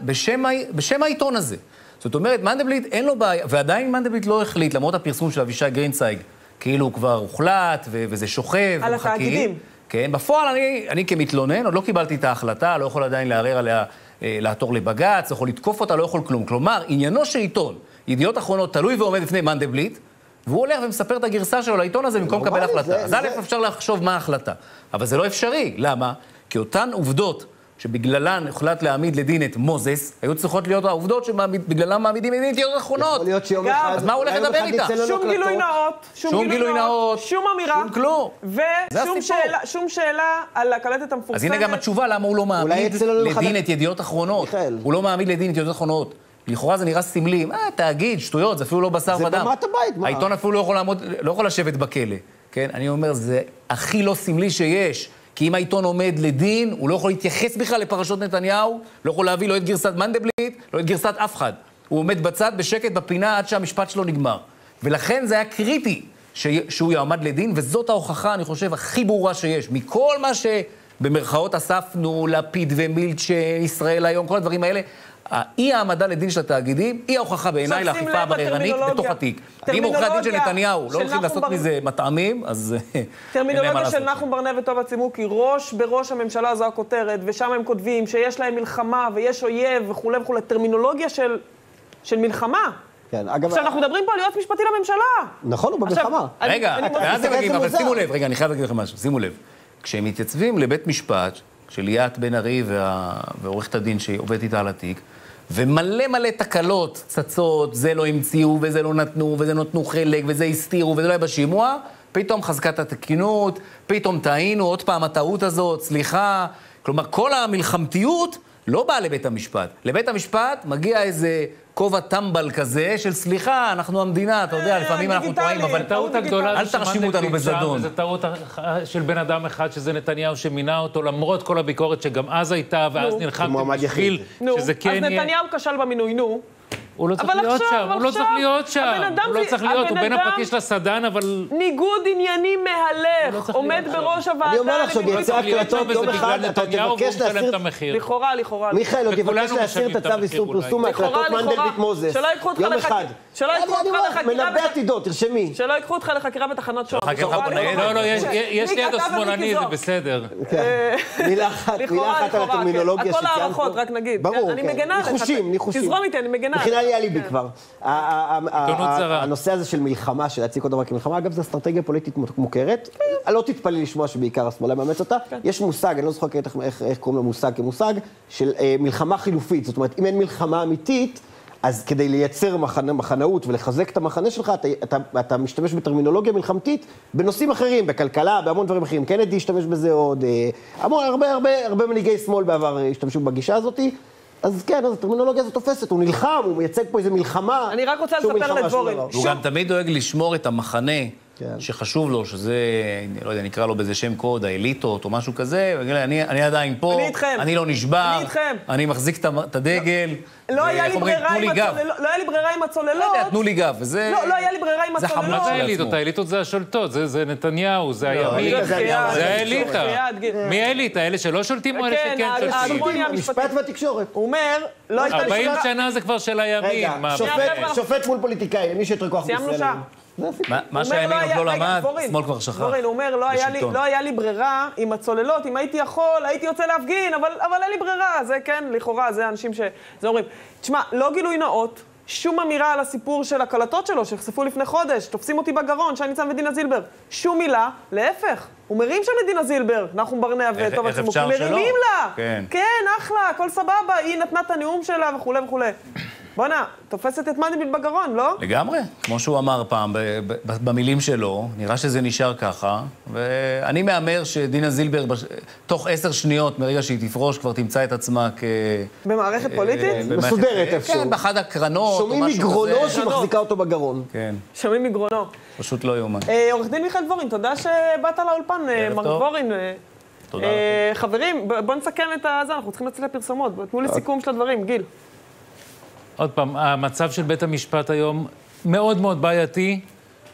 בשם העיתון הזה. זאת אומרת, מנדלבליט אין לו בעיה, ועדיין מנדלבליט לא החליט, למרות הפרסום של אבישי גרינצייג, כאילו הוא כבר הוחלט, ו... וזה שוכב, על ומחכים. התאגידים. כן, בפועל אני, אני כמתלונן, עוד לא קיבלתי את ההחלטה, לא יכול עדיין לערער עליה, אה, לעתור לבג"ץ, לא יכול לתקוף אותה, לא יכול כלום. כלומר, עניינו של עיתון, ידיעות אחרונות תלוי ועומד בפני מנדלבליט, והוא הולך ומספר את הגרסה שלו לעיתון הזה במקום לקבל נורמלי, החלטה. זה- אז א', זה- אפשר לחשוב מה ההחלטה, אבל זה לא אפשרי. למה? כי אותן עובדות שבגללן הוחלט להעמיד לדין את מוזס, היו צריכות להיות העובדות שבגללן מעמידים לדין את ידיעות אחרונות. יכול להיות שיום אחד... אז מה הוא הולך לדבר איתה? שום. גילוי נאות, שום גילוי נאות, שום אמירה, שום כלום. זה ושום. שאלה, שום שאלה על הקלטת המפורסמת. אז הנה גם התשובה למה הוא לא מעמיד לנו לדין את ידיעות אחרונות. הוא לא מעמיד לדין את ידיעות אחרונות. לכאורה זה נראה סמלי, אה, תאגיד, שטויות, זה אפילו לא בשר זה ודם. במת הבית, מה? העיתון אפילו לא יכול לעמוד, לא יכול לשבת בכלא. כן, אני אומר, זה הכי לא סמלי שיש. כי אם העיתון עומד לדין, הוא לא יכול להתייחס בכלל לפרשות נתניהו, לא יכול להביא לא את גרסת מנדלבליט, לא את גרסת אף אחד. הוא עומד בצד, בשקט, בפינה, עד שהמשפט שלו נגמר. ולכן זה היה קריטי ש... שהוא יעמד לדין, וזאת ההוכחה, אני חושב, הכי ברורה שיש. מכל מה שבמרכאות אספנו, לפיד ומילצ'ן, ישראל היום, כל הדברים האלה, האי העמדה לדין של התאגידים, היא ההוכחה בעיניי לאכיפה הבררנית. בתוך התיק. ואם עורכי הדין של נתניהו לא הולכים לעשות בר- מזה מטעמים, אז אין להם מה טרמינולוגיה. של נחום ברנע וטובה צימוקי, ראש בראש הממשלה זו הכותרת, ושם הם כותבים שיש להם מלחמה ויש אויב וכולי וכולי, טרמינולוגיה של, של מלחמה. כן, אגב... עכשיו, אנחנו מדברים פה על יועץ משפטי לממשלה. נכון, הוא במלחמה. רגע, מסתכל אתם מגיעים? אבל. שימו לב, רגע, אני חייב להגיד לכם משהו, שימו לב. כשהם מתייצבים לבית משפט, של ליאת בן ארי ועורכת הדין שעובדת איתה על התיק, ומלא מלא תקלות צצות, זה לא המציאו, וזה לא נתנו, וזה נתנו חלק, וזה הסתירו, וזה לא היה בשימוע, פתאום חזקת התקינות, פתאום טעינו, עוד פעם הטעות הזאת, סליחה. כלומר, כל המלחמתיות לא באה לבית המשפט. לבית המשפט מגיע איזה כובע טמבל כזה של סליחה, אנחנו המדינה, אתה יודע, לפעמים אנחנו. טועים, אבל... הטעות הגדולה אל זה תאשימו אותנו בזדון. וזו טעות של בן אדם אחד, שזה נתניהו, שמינה אותו, למרות כל הביקורת שגם אז הייתה, ואז. נלחמתם בשביל שזה אז כן יהיה. נתניהו כשל במינוי, נו. הוא לא צריך אבל להיות עכשיו, שם, אבל הוא לא צריך להיות שם. הבן אדם הוא לא צריך להיות, הוא בין אדם- הפטיש לסדן, אבל... ניגוד עניינים לא מהלך, צריך עומד. בראש הוועדה. אני אומר לך שעוד יצא הקלטות יום וזה אחד, אתה תבקש להסיר... לכאורה, לכאורה. מיכאל, עוד יבקש להסיר את הצו איסור. פרסום מהקלטות. מנדלבליט מוזס. שלא ייקחו אותך יום אחד. שלא ייקחו אותך לחקירה מנבא עתידות, תרשמי. שלא ייקחו אותך לחקירה בתחנת פה לכאורה. ניידת. לא, לא, יש- לידו שמאלני, זה? בסדר. כן. מילה אחת, מילה אחת על כן. הטרמינולוגיה הכל שציינת פה. הערכות, רק נגיד. ברור, כן, אני כן. מגנה עליך. ניחושים, ניחושים. תזרום איתי, אני מגנה עליך. לי אליבי כן. כבר. הנושא הזה של מלחמה, של להציג כל דבר כמלחמה, אגב, זו אסטרטגיה פוליטית מוכרת. לא תתפלאי לשמוע שבעיקר השמאלה מאמץ אותה. כן. יש מושג, אני לא זוכר כעת איך- קוראים למושג כמושג, של אה, מלחמה חילופית. זאת אומרת, אם אין מלחמה אמיתית, אז כדי לייצר מחנה, מחנאות ולחזק את המחנה שלך, אתה, אתה, אתה משתמש בטרמינולוגיה מלחמתית בנושאים אחרים, בכלכלה, בהמון דברים אחרים. קנדי השתמש בזה עוד, אה, המון, הרבה, הרבה, הרבה מנהיגי שמאל בעבר השתמשו בגישה הזאת. אז כן, אז הטרמינולוגיה הזאת תופסת, הוא נלחם, הוא מייצג פה איזה מלחמה. אני רק רוצה לספר לדבורין. דבר. והוא גם תמיד דואג לשמור את המחנה כן. שחשוב לו, שזה, אני לא יודע, נקרא לו באיזה שם קוד, האליטות או משהו כזה, ויגיד, אני, אני עדיין פה, אני איתכם. אני לא נשבר, אני איתכם. אני מחזיק את הדגל. לא היה ואיך לי אומרים, ברירה עם לי. הצוללות. לא היה לי ברירה עם לא הצוללות. יודע, תנו לי גב, וזה... לא, לא היה לי ברירה עם זה הצוללות. זה לעצמו. האליטות? האליטות זה השולטות, זה זה נתניהו, זה הימין. האליטה זה זה האליטה. מי האליטה? אלה שלא שולטים או אלה כן, שכן שולטים? המשפטית. המשפט והתקשורת. הוא אומר, לא הייתה לי 40 ברירה. שנה זה כבר של הימין. רגע, שופט- מול פוליטיקאי, למי שיותר כוח סיימנו בישראל שעה. מה- אומר, שהימין עוד לא למד, השמאל כבר שכח. דבורין, הוא אומר, לא היה, לי, בשלטון. לא היה לי ברירה עם הצוללות, אם הייתי יכול, הייתי יוצא להפגין, אבל, אין לי ברירה, זה כן, לכאורה, זה אנשים ש... זה אומרים. תשמע, לא גילוי נאות, שום אמירה על הסיפור של הקלטות שלו, שנחשפו לפני חודש, תופסים אותי בגרון, שי ניצן ודינה זילבר. שום מילה, להפך. הוא מרים שם לדינה זילבר, נחום ברנע. אפשר שלא? מרימים לה! כן. כן, אחלה, הכל סבבה, היא נתנה את הנאום שלה וכולי וכולי. בואנה, תופסת את מנדלבליט בגרון, לא? לגמרי, כמו שהוא אמר פעם במילים שלו, נראה שזה נשאר ככה, ואני מהמר שדינה זילבר, בש- תוך עשר שניות מרגע שהיא תפרוש, כבר תמצא את עצמה כ... במערכת פוליטית? אה, מסודרת איפשהו. כן, באחד הקרנות, או שומעים משהו מגרונו כזה. שהיא מחזיקה אותו בגרון. כן, שומעים מגרונו. פשוט לא יאומן. אה, עורך דין מיכאל דבורין, תודה שבאת לאולפן, אה, מר. דבורין. אה, תודה אה, חברים, בואו נסכם את הזה, אנחנו צריכים לצאת לפרסומות. תנו לי סיכום של הדברים, גיל. עוד פעם, המצב של בית המשפט היום מאוד מאוד בעייתי.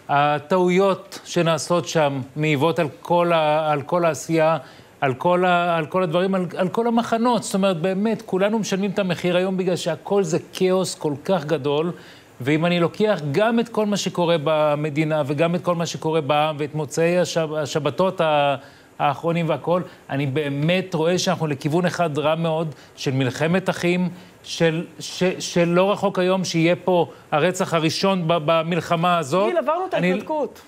הטעויות שנעשות שם מעיבות על כל, ה, על כל העשייה, על כל, ה, על כל הדברים, על, על כל המחנות. זאת אומרת, באמת, כולנו משלמים את המחיר היום בגלל שהכל זה כאוס כל כך גדול. ואם אני לוקח גם את כל מה שקורה במדינה וגם את כל מה שקורה בעם ואת מוצאי השב, השבתות ה... האחרונים והכול, אני באמת רואה שאנחנו לכיוון אחד רע מאוד של מלחמת אחים, של, ש, שלא רחוק היום שיהיה פה הרצח הראשון ב, במלחמה הזאת. גיל, עברנו את ההתנתקות.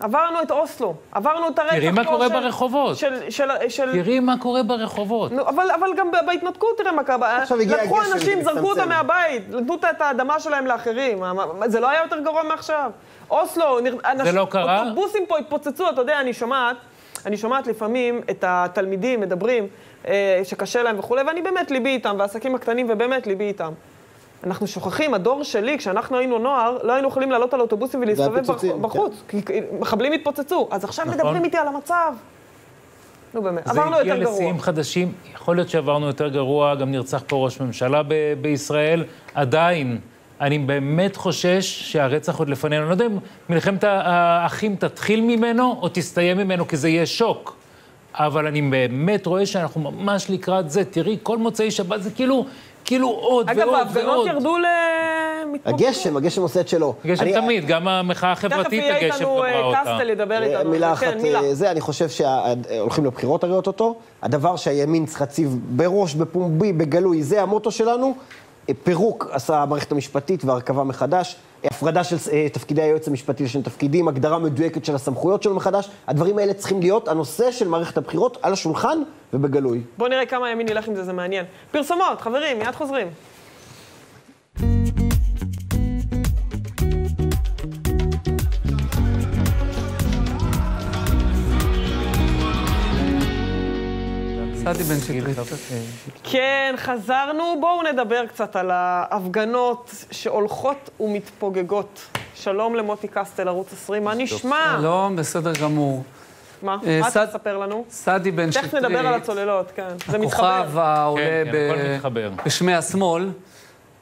עברנו את אוסלו, עברנו את הרצח תראי מה קורה של- ברחובות. של, של, של, תראי מה קורה ברחובות. נו, אבל, אבל גם בהתנתקות תראה מה קרה. עכשיו הגיע לקחו אנשים, זה זרקו אותם. מהבית, נתנו את האדמה שלהם לאחרים. זה לא היה יותר גרוע מעכשיו? אוסלו, נר- אנשים, לא קרה? אוטובוסים פה התפוצצו, אתה יודע, אני שומעת, אני שומעת לפעמים את התלמידים מדברים אה, שקשה להם וכולי, ואני באמת ליבי איתם, והעסקים הקטנים, ובאמת ליבי איתם. אנחנו שוכחים, הדור שלי, כשאנחנו היינו נוער, לא היינו יכולים לעלות על אוטובוסים ולהסתובב ברח- בחוץ, כי כי מחבלים התפוצצו. אז עכשיו נכון. מדברים איתי על המצב. נו באמת, זה עברנו הגיע יותר גרוע. לשיאים חדשים, יכול להיות שעברנו יותר גרוע, גם נרצח פה ראש ממשלה ב- בישראל. עדיין, אני באמת חושש שהרצח עוד לפנינו. אני לא יודע אם מלחמת האחים תתחיל ממנו או תסתיים ממנו, כי זה יהיה שוק. אבל אני באמת רואה שאנחנו ממש לקראת זה. תראי, כל מוצאי שבת זה כאילו, כאילו עוד אגב, ועוד ההפגנות ועוד. ירדו למתפוצצות. הגשם, הגשם עושה את שלו. גשם אני- תמיד, גם המחאה תכף החברתית, יהיה הגשם איתנו גמרה אה, אותה. קסטל לדבר איתנו. מילה כן, אחת, מילה. אה, זה, אני חושב שהולכים לבחירות הרי אוטוטו. הדבר שהימין צריך להציב בראש, בפומבי, בגלוי, זה המוטו שלנו. פירוק עשה המערכת המשפטית והרכבה מחדש. הפרדה של אה, תפקידי היועץ המשפטי לשני תפקידים, הגדרה מדויקת של הסמכויות שלו מחדש. הדברים האלה צריכים להיות הנושא של מערכת הבחירות על השולחן ובגלוי. בואו נראה כמה ימין ילך עם זה, זה מעניין. פרסומות, חברים, מיד חוזרים. סעדי בן שטרית. כן, חזרנו. בואו נדבר קצת על ההפגנות שהולכות ומתפוגגות. שלום למוטי קסטל, ערוץ 20, מה נשמע? שלום, בסדר גמור. מה? אה, מה אתה סד- תספר לנו? סעדי בן שטרית. תכף נדבר על הצוללות, כן. זה מתחבר. הכוכב העולה כן, כן. בשמי השמאל,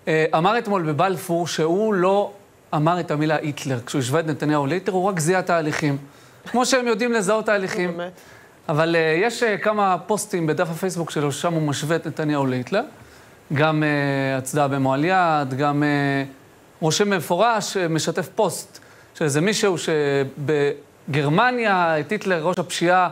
אה, אמר אתמול בבלפור שהוא לא אמר את המילה היטלר. כשהוא השווה את נתניהו להיטלר, הוא רק זיהה תהליכים. כמו שהם יודעים לזהות תהליכים. באמת. אבל אה, יש אה, כמה פוסטים בדף הפייסבוק שלו, ששם הוא משווה את נתניהו להיטלר. גם אה, הצדעה במועל יד, גם רושם במפורש, אה, משתף פוסט של איזה מישהו שבגרמניה, את היטלר, ראש הפשיעה,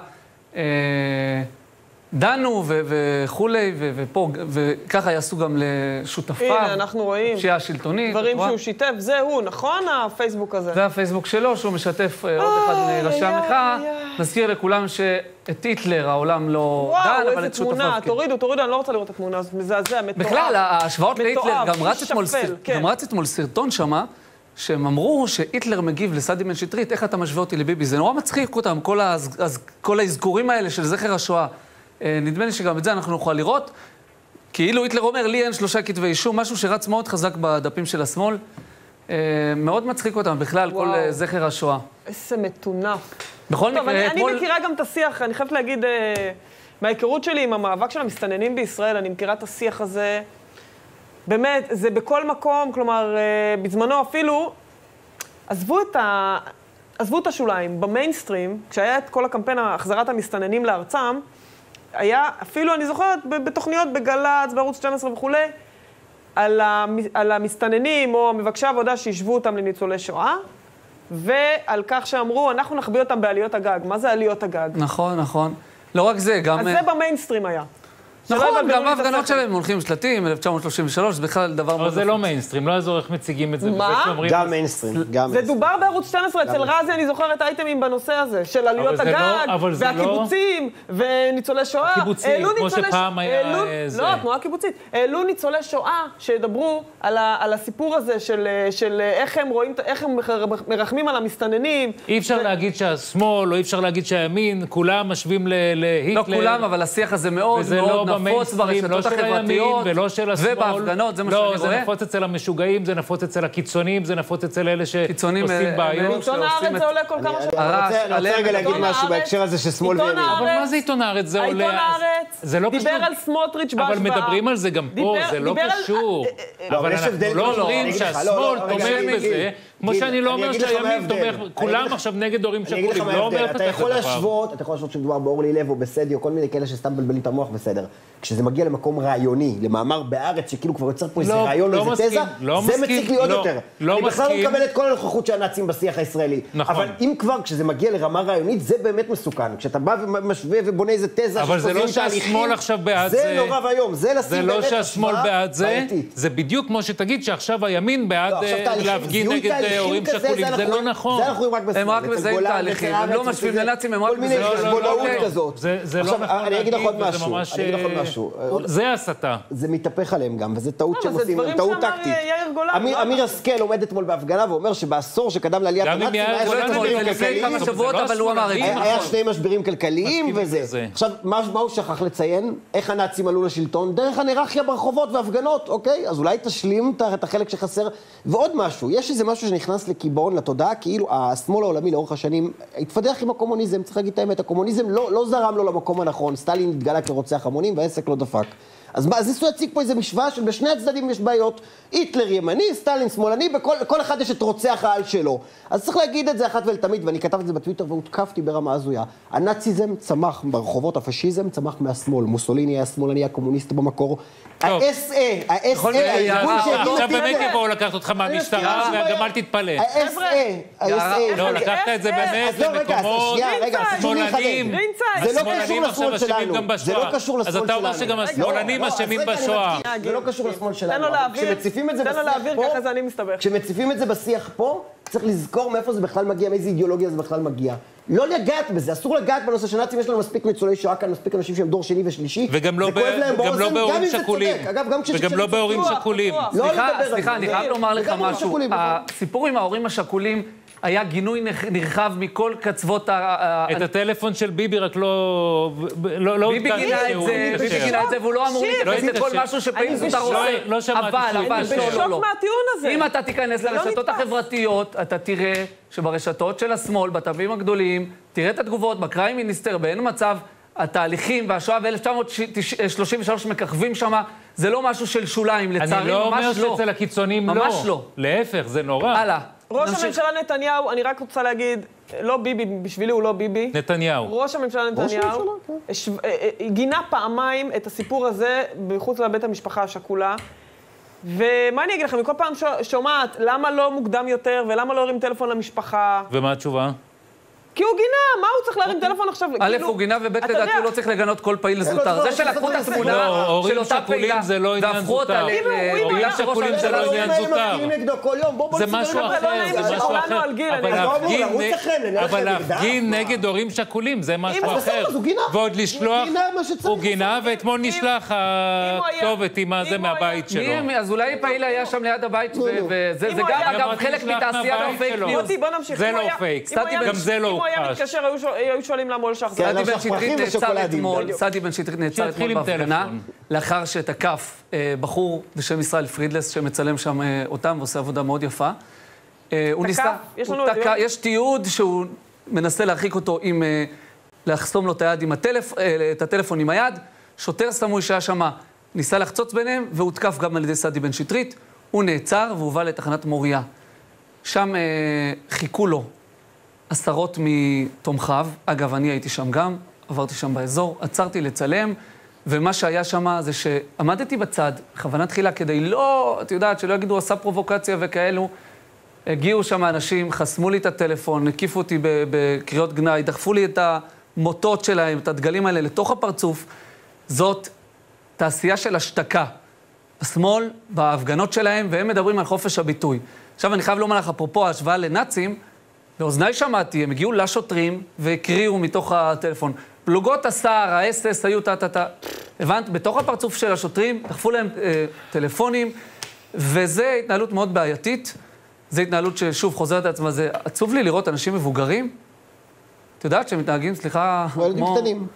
דנו וכולי, ופה, וככה יעשו גם לשותפיו. הנה, אנחנו רואים. פשיעה השלטונית. דברים? שהוא שיתף, זה הוא, נכון? הפייסבוק הזה. זה הפייסבוק שלו, שהוא משתף אה, עוד אחד המחאה. איי. נזכיר לכולם שאת היטלר העולם לא דן, וואו, אבל את איזה שותפיו תמונה. כן. תורידו, תורידו, אני לא רוצה לראות את התמונה הזאת, מזעזע, מטורף. בכלל, ההשוואות להיטלר, גם רץ אתמול כן. רץ אתמול סרטון שמה, שהם אמרו שהיטלר מגיב לסעדי בן שטרית, איך אתה משווה אותי לביבי? זה נורא מצחיק אותם, כל האזכורים האלה של זכר השואה. אה, נדמה לי שגם את זה אנחנו נוכל לראות. כאילו היטלר אומר, לי אין שלושה כתבי אישום, משהו שרץ מאוד חזק בדפים של השמאל. אה, מאוד מצחיק אותם בכלל, כל וואו. אה, זכר השואה. איזה מטונף. בכל טוב, אני, מקרה, אני אתמול... מכירה גם את השיח, אני חייבת להגיד, אה, מההיכרות שלי עם המאבק של המסתננים בישראל, אני מכירה את השיח הזה. באמת, זה בכל מקום, כלומר, אה, בזמנו אפילו, עזבו את, ה, עזבו את השוליים, במיינסטרים, כשהיה את כל הקמפיין החזרת המסתננים לארצם, היה, אפילו, אני זוכרת, בתוכניות בגל"צ, בערוץ 12 וכולי, על, המ, על המסתננים או מבקשי עבודה שהשוו אותם לניצולי שואה, ועל כך שאמרו, אנחנו נחביא אותם בעליות הגג. מה זה עליות הגג? נכון, נכון. לא רק זה, גם... אז אה, זה במיינסטרים היה. נכון, גם בהפגנות השכל. שלהם הולכים עם שלטים, 1933, זה בכלל דבר אבל מאוד... זה לא נפוץ. מיינסטרים, לא יעזור איך מציגים את זה. מה? גם מיינסטרים, גם זה. דובר בערוץ 12, אצל רזי אני זוכרת אייטמים בנושא הזה, של עליות זה לא- הגג, אבל לא- והקיבוצים, וניצולי שואה. הקיבוצים, כמו שפעם היה, אה. לא, התנועה הקיבוצית. העלו ניצולי שואה שידברו על הסיפור הזה של של איך הם רואים, איך הם מרחמים על המסתננים. אי אפשר להגיד שהשמאל, או אי אפשר להגיד שהימין, כולם משווים ל- לא להיטלר. כולם, אבל השיח הזה מאוד וזה מאוד לא נפוץ במיינסטרים, ברשתות לא החברתיות. ולא של השמאל. ובהפגנות, זה מה שאני לא, רואה. זה נפוץ אצל המשוגעים, זה נפוץ אצל הקיצונים, זה נפוץ אצל אלה קיצונים, שעושים אה, בעיות. אה, בעיתון שעושים הארץ את- זה עולה כל כמה שבועות. אני רוצה- אני עליהם רוצה רגע להגיד עיתון משהו בהקשר הזה של שמאל עיתון וימין. אבל מה זה עיתון הארץ? זה עולה... העיתון הארץ לא דיבר. על סמוטריץ' בהשוואה. אבל מדברים על זה גם פה, זה לא קשור. אה, אה, לא, אבל אנחנו לא. אומרים לא, שהשמאל לא, תומך. בזה, כמו שאני לא אומר שהימין. תומך, כולם עכשיו נגד הורים שכולים, לא אומר אתה כזה יכול דבר. להשוות, אתה יכול להשוות שמדובר באורלי לב או בסדי או כל מיני כאלה שסתם מבלבלים את המוח, בסדר. כשזה מגיע למקום רעיוני, למאמר בארץ, שכאילו כבר יוצר פה איזה לא, רעיון לא או איזה מסכים, תזה, לא זה מציק לי עוד לא, יותר. לא אני בכלל לא. מקבל את כל הנוכחות של הנאצים בשיח הישראלי. נכון. אבל אם כבר, כשזה מגיע לרמה רעיונית, זה באמת מסוכן. כשאתה בא ומשווה ובונה איזה תזה אבל זה לא שהשמאל עכשיו בעד זה. זה נורא ואיום, זה לשים לא באמת השוואה בעד זה, בעייתית. זה בדיוק כמו שתגיד שעכשיו הימין בעד לא, אה, להפגין נגד אה, הורים שכולים, זה לא נכון. זה אנחנו רואים רק בשמאל. רק אצל מזהים תהליכים, הם לא משווים לנאצים, הם רק כל מיני מזהים חשבונאות תהליכים. כזאת. זה, לא נכון אני אגיד לך עוד להגיד, משהו, ממש, אני אגיד לך עוד אה, משהו. זה הסתה. זה מתהפך עליהם גם, וזו טעות לא, שהם עושים, טעות טקטית. אה, גולן, אמיר- לא אמר. השכל עומד אתמול בהפגנה ואומר שבעשור שקדם לעליית הנאצים יאיר היה גולן שני משברים כלכליים. כמה שבועות, לא אבל הוא אמר את זה. היה היה נכון. שני משברים כלכליים וזה. עכשיו, מה הוא שכח לציין? איך הנאצים עלו לשלטון? דרך אנרכיה ברחובות והפגנות, אוקיי? אז אולי תשלים את החלק שחסר. ועוד משהו, יש איזה משהו שנכנס לקיבעון, לתודעה, כאילו השמאל העולמי לאורך השנים התפתח עם הקומוניזם, צריך להגיד את האמת, הקומוניזם לא, לא זרם לו למקום הנכון, סטלין התגלה כרוצח המונים והעסק לא דפק. אז מה, אז ניסו להציג פה איזה משוואה שבשני הצדדים יש בעיות. היטלר ימני, סטלין שמאלני, בכל כל אחד יש את רוצח העל שלו. אז צריך להגיד את זה אחת ולתמיד, ואני כתבתי את זה בטוויטר והותקפתי ברמה הזויה. הנאציזם צמח ברחובות, הפשיזם צמח מהשמאל. מוסוליני היה שמאלני, הקומוניסט במקור. ה-SA, ה-SA, הארגון שהקים עכשיו באמת. יבואו לקחת אותך מהמשטרה, וגם אל תתפלא. ה-SA, ה-SA. לא, לקחת את זה באמת אז לא, אז למקומות אז שמאלנים. זה לא קשור לשמאל שלנו. זה. לא קשור לשמאל אז שלנו. אתה אומר שגם לא, השמאלנים לא, אז אשמים בשואה. זה לא קשור לשמאל שלנו. תן לו להעביר. כשמציפים את זה אני מסתבך. כשמציפים את זה בשיח פה, צריך לזכור מאיפה זה בכלל מגיע, מאיזה אידיאולוגיה זה בכלל מגיע. לא לגעת בזה, אסור לגעת בנושא של נאצים, יש לנו מספיק ניצולי שואה כאן, מספיק אנשים שהם דור שני ושלישי. וגם לא ב- גם באוזן, לא בהורים שכולים. וגם לא. בהורים שכולים. לא סליחה, סליחה. אני חייב לומר לך משהו. נכון. הסיפור עם ההורים השכולים היה גינוי נרחב מכל קצוות ה... את הטלפון של ביבי, רק לא... לא לא ביבי גינה את זה, ביבי. גינה את זה, והוא לא אמור להתייחס לא לכל התקשר. משהו שפעיל אני זוטר. עושה. לא שמעתי אבל, אבל, התקשר. לא, בשוק לא, לא. מהטיעון הזה. אם אתה תיכנס לא לרשתות. החברתיות, אתה תראה שברשתות של השמאל, בתווים הגדולים, תראה את התגובות, בקריים מיניסטר, באין מצב, התהליכים והשואה ב-1933 מככבים שם, זה לא משהו של שוליים, אני לצערי, לא אומר ממש לא. שאצל הקיצונים לא. ממש לא. להפך, זה נורא. הלאה. ראש נמשיך. הממשלה נתניהו, אני רק רוצה להגיד, לא ביבי, בשבילי הוא לא ביבי. נתניהו. ראש הממשלה ראש נתניהו הממשלה, כן. אה, אה, גינה פעמיים את הסיפור הזה מחוץ לבית המשפחה השכולה. ומה אני אגיד לכם, אני כל פעם שו- שומעת למה לא מוקדם יותר ולמה לא הרים טלפון למשפחה. ומה התשובה? כי הוא גינה, מה הוא צריך להרים טלפון עכשיו? א', כאילו, הוא גינה, וב', לדעתי הוא לא צריך לגנות כל פעיל זוטר. זה שלקחו את זה התמונה לא, הורים של אותה שכולים פעילה, לא והפכו אותה. ל- ראש שכולים זה לא. עניין זוטר. בוא זה נסתכל משהו לא אחר, זה משהו אחר. אבל לא להפגין? נגד הורים שכולים, זה משהו אחר. ועוד לשלוח... הוא גינה. ואתמול נשלח הכתובת עם הזה מהבית שלו. אז אולי פעיל היה שם ליד הבית. וזה גם, אגב, חלק מתעשיית הפייק. ניוז. זה לא פייק. גם זה לא הוא היה. מתקשר, היו שואל- היו שואלים למה הוא לא. כן, סעדי לא בן שלח שטרית נעצר. אתמול. סעדי בן שטרית נעצר אתמול בהפגנה. לאחר שתקף אה, בחור בשם ישראל פרידלס, שמצלם שם אה, אותם ועושה עבודה מאוד יפה. אה, הוא? ניסה, יש הוא לנו תקע- עדויות? יש תיעוד שהוא מנסה להרחיק אותו עם, לחסום לו את היד עם הטלפ, את הטלפון עם היד. שוטר סמוי שהיה שם ניסה לחצוץ ביניהם, והותקף גם על ידי סעדי בן שטרית. הוא נעצר והובא לתחנת מוריה. שם אה, חיכו לו עשרות מתומכיו. אגב, אני הייתי שם גם, עברתי שם באזור, עצרתי לצלם, ומה שהיה שם זה שעמדתי בצד, בכוונה תחילה, כדי לא, את יודעת, שלא יגידו, עשה פרובוקציה וכאלו. הגיעו שם אנשים, חסמו לי את הטלפון, הקיפו אותי בקריאות גנאי, דחפו לי את המוטות שלהם, את הדגלים האלה, לתוך הפרצוף. זאת תעשייה של השתקה. השמאל, בהפגנות שלהם, והם מדברים על חופש הביטוי. עכשיו, אני חייב לומר לך, אפרופו ההשוואה לנאצים, באוזניי שמעתי, הם הגיעו לשוטרים והקריאו מתוך הטלפון. פלוגות הסער, האס-אס, היו טה-טה-טה. הבנת? בתוך הפרצוף של השוטרים, דחפו להם אה, טלפונים, וזו התנהלות מאוד בעייתית. זו התנהלות ששוב חוזרת על עצמה. זה עצוב לי לראות אנשים מבוגרים. את יודעת שהם מתנהגים, סליחה, כמו ילדים קטנים.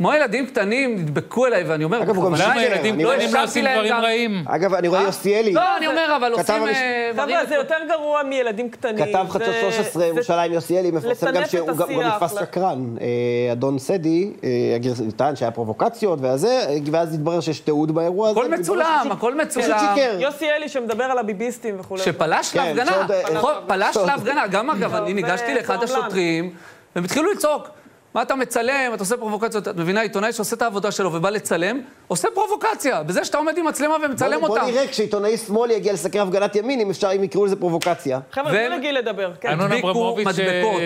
כמו ילדים קטנים, נדבקו אליי, ואני אומר, אגב, הוא גם למה שיקר, ילדים אני לא קטנים לא עושים דברים רעים? אגב, אני רואה יוסיאלי. לא, אני אומר, אבל כתב עושים אה. חבר'ה, זה יותר גרוע מילדים קטנים. כתב חדשות זה- 13 זה- ירושלים יוסיאלי מפרסם גם את שהוא גם השיח, נתפס ל- שקרן. אה, אדון סדי, אה, הגרס- טען שהיה פרובוקציות והזה, אה, ואז התברר שיש תיעוד באירוע הזה. הכל והתברר מצולם, הכל פשוט מצולם. שיקר. יוסי אלי שמדבר על הביביסטים וכולי. שפלש כן, להפגנה, שעוד, אה, נכון, פלש שעוד. להפגנה, גם אגב, אני זה ניגשתי לאחד תועמלן. השוטרים, והם התחילו לצעוק. מה אתה מצלם, אתה עושה פרובוקציות, את מבינה, עיתונאי שעושה את העבודה שלו ובא לצלם, עושה פרובוקציה, בזה שאתה עומד עם מצלמה ומצלם בוא- אותה. בוא נראה כשעיתונאי שמאל יגיע לסקר הפגנת ימין, אם אפשר, אם יקראו לזה פרובוקציה. חבר'ה, תנו לגיל לדבר. כן. הדביקו אברמוביץ', מדבקות.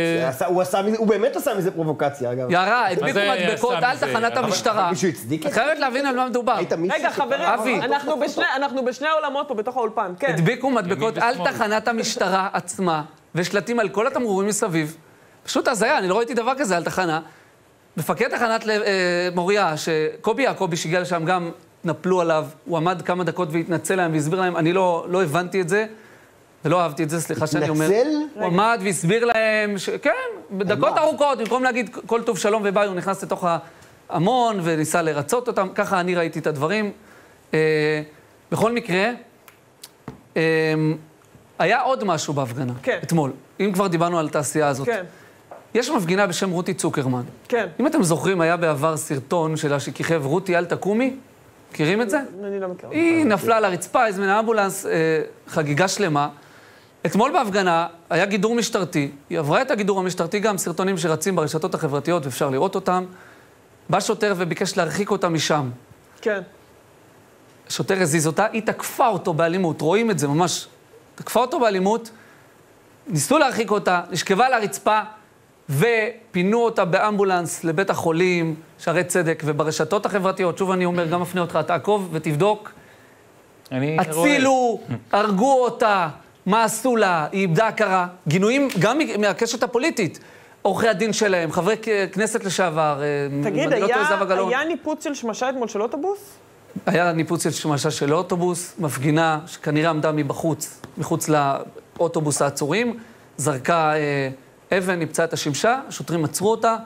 אה, הוא באמת עשה מזה פרובוקציה, אגב. יערה, הדביקו זה מדבקות על? תחנת המשטרה. מישהו הצדיק את זה? חייבת להבין על מה מדובר. רגע? חברים. אנחנו בשני- אנחנו בשני העולמות פה בתוך האולפן. כן. הדביקו מדבקות על ושמאל. תחנת המשטרה עצמה, ושלטים על כל התמרורים מסביב. פשוט הזיה, אני לא ראיתי דבר כזה על תחנה. מפקד תחנת אה, מוריה, שקובי יעקבי שהגיע לשם, גם נפלו עליו, הוא עמד כמה דקות והתנצל להם והסביר להם, אני לא, לא הבנתי את זה, ולא אהבתי את זה, סליחה שאני אומר. התנצל? הוא עמד והסביר להם, ש... כן, בדקות? ארוכות, במקום להגיד כל טוב שלום וביי, הוא נכנס לתוך ההמון וניסה לרצות אותם, ככה אני ראיתי את הדברים. אה, בכל מקרה, אה, היה עוד משהו בהפגנה, כן. אתמול, אם כבר דיברנו על התעשייה הזאת. כן, יש מפגינה בשם רותי צוקרמן. כן. אם אתם זוכרים, היה בעבר סרטון שלה שכיכב רותי אל תקומי, מכירים את זה? אני לא מכיר. היא נפלה על הרצפה, הזמינה אמבולנס, אה, חגיגה שלמה. אתמול בהפגנה היה גידור משטרתי, היא עברה את הגידור המשטרתי, גם סרטונים שרצים ברשתות החברתיות, ואפשר לראות אותם. בא שוטר וביקש להרחיק אותה משם. כן. שוטר הזיז אותה, היא תקפה אותו באלימות, רואים את זה ממש. תקפה אותו באלימות, ניסו להרחיק אותה, נשכבה על הרצפה, ופינו אותה באמבולנס לבית החולים, שערי צדק, וברשתות החברתיות, שוב אני אומר, גם מפנה אותך, תעקוב ותבדוק, אני רואה. הצילו, הרגו אותה, מה עשו לה, היא איבדה הכרה. גינויים גם מהקשת הפוליטית. עורכי הדין שלהם, חברי כנסת לשעבר, אה, תגיד, לא היה-. היה ניפוץ של שמשה אתמול של אוטובוס? היה ניפוץ של שמשה של אוטובוס, מפגינה שכנראה עמדה מבחוץ, מחוץ לאוטובוס העצורים, זרקה אה, אבן, נפצעה את השמשה, השוטרים עצרו אותה,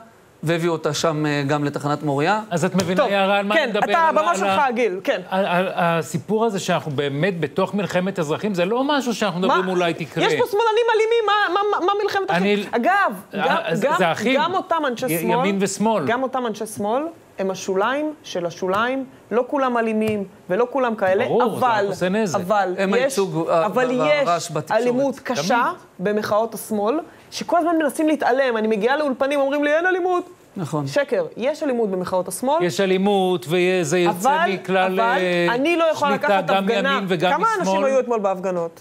והביאו אותה שם אה, גם לתחנת מוריה. אז את מבינה, טוב, יערה, על מה אני כן, מדבר? אתה, על- הבמה שלך, גיל, כן. על- על- הסיפור הזה שאנחנו באמת בתוך מלחמת אזרחים, זה לא משהו שאנחנו מדברים מה? אולי תקרה. יש פה שמאלנים אלימים, מה- מה- מה מלחמת אני- אחים? אגב, גם- אה, זה- גם- זה אחים. גם אותם אנשי י- שמאל, ימין ושמאל. גם אותם אנשי שמאל, הם השוליים של השוליים, לא כולם אלימים ולא כולם כאלה, ברור, זה אבל, רק עושה נזק. אבל הם יש, הייצוג, אה, אבל יש. אלימות קשה תמיד. במחאות השמאל, שכל הזמן מנסים להתעלם. אני מגיעה לאולפנים, אומרים לי, אין אלימות. נכון. שקר, יש אלימות במחאות השמאל. יש אלימות, וזה יוצא אבל, מכלל אבל אה, אני לא יכולה שליטה גם הפגנה. מימין וגם כמה אנשים משמאל. היו אתמול בהפגנות?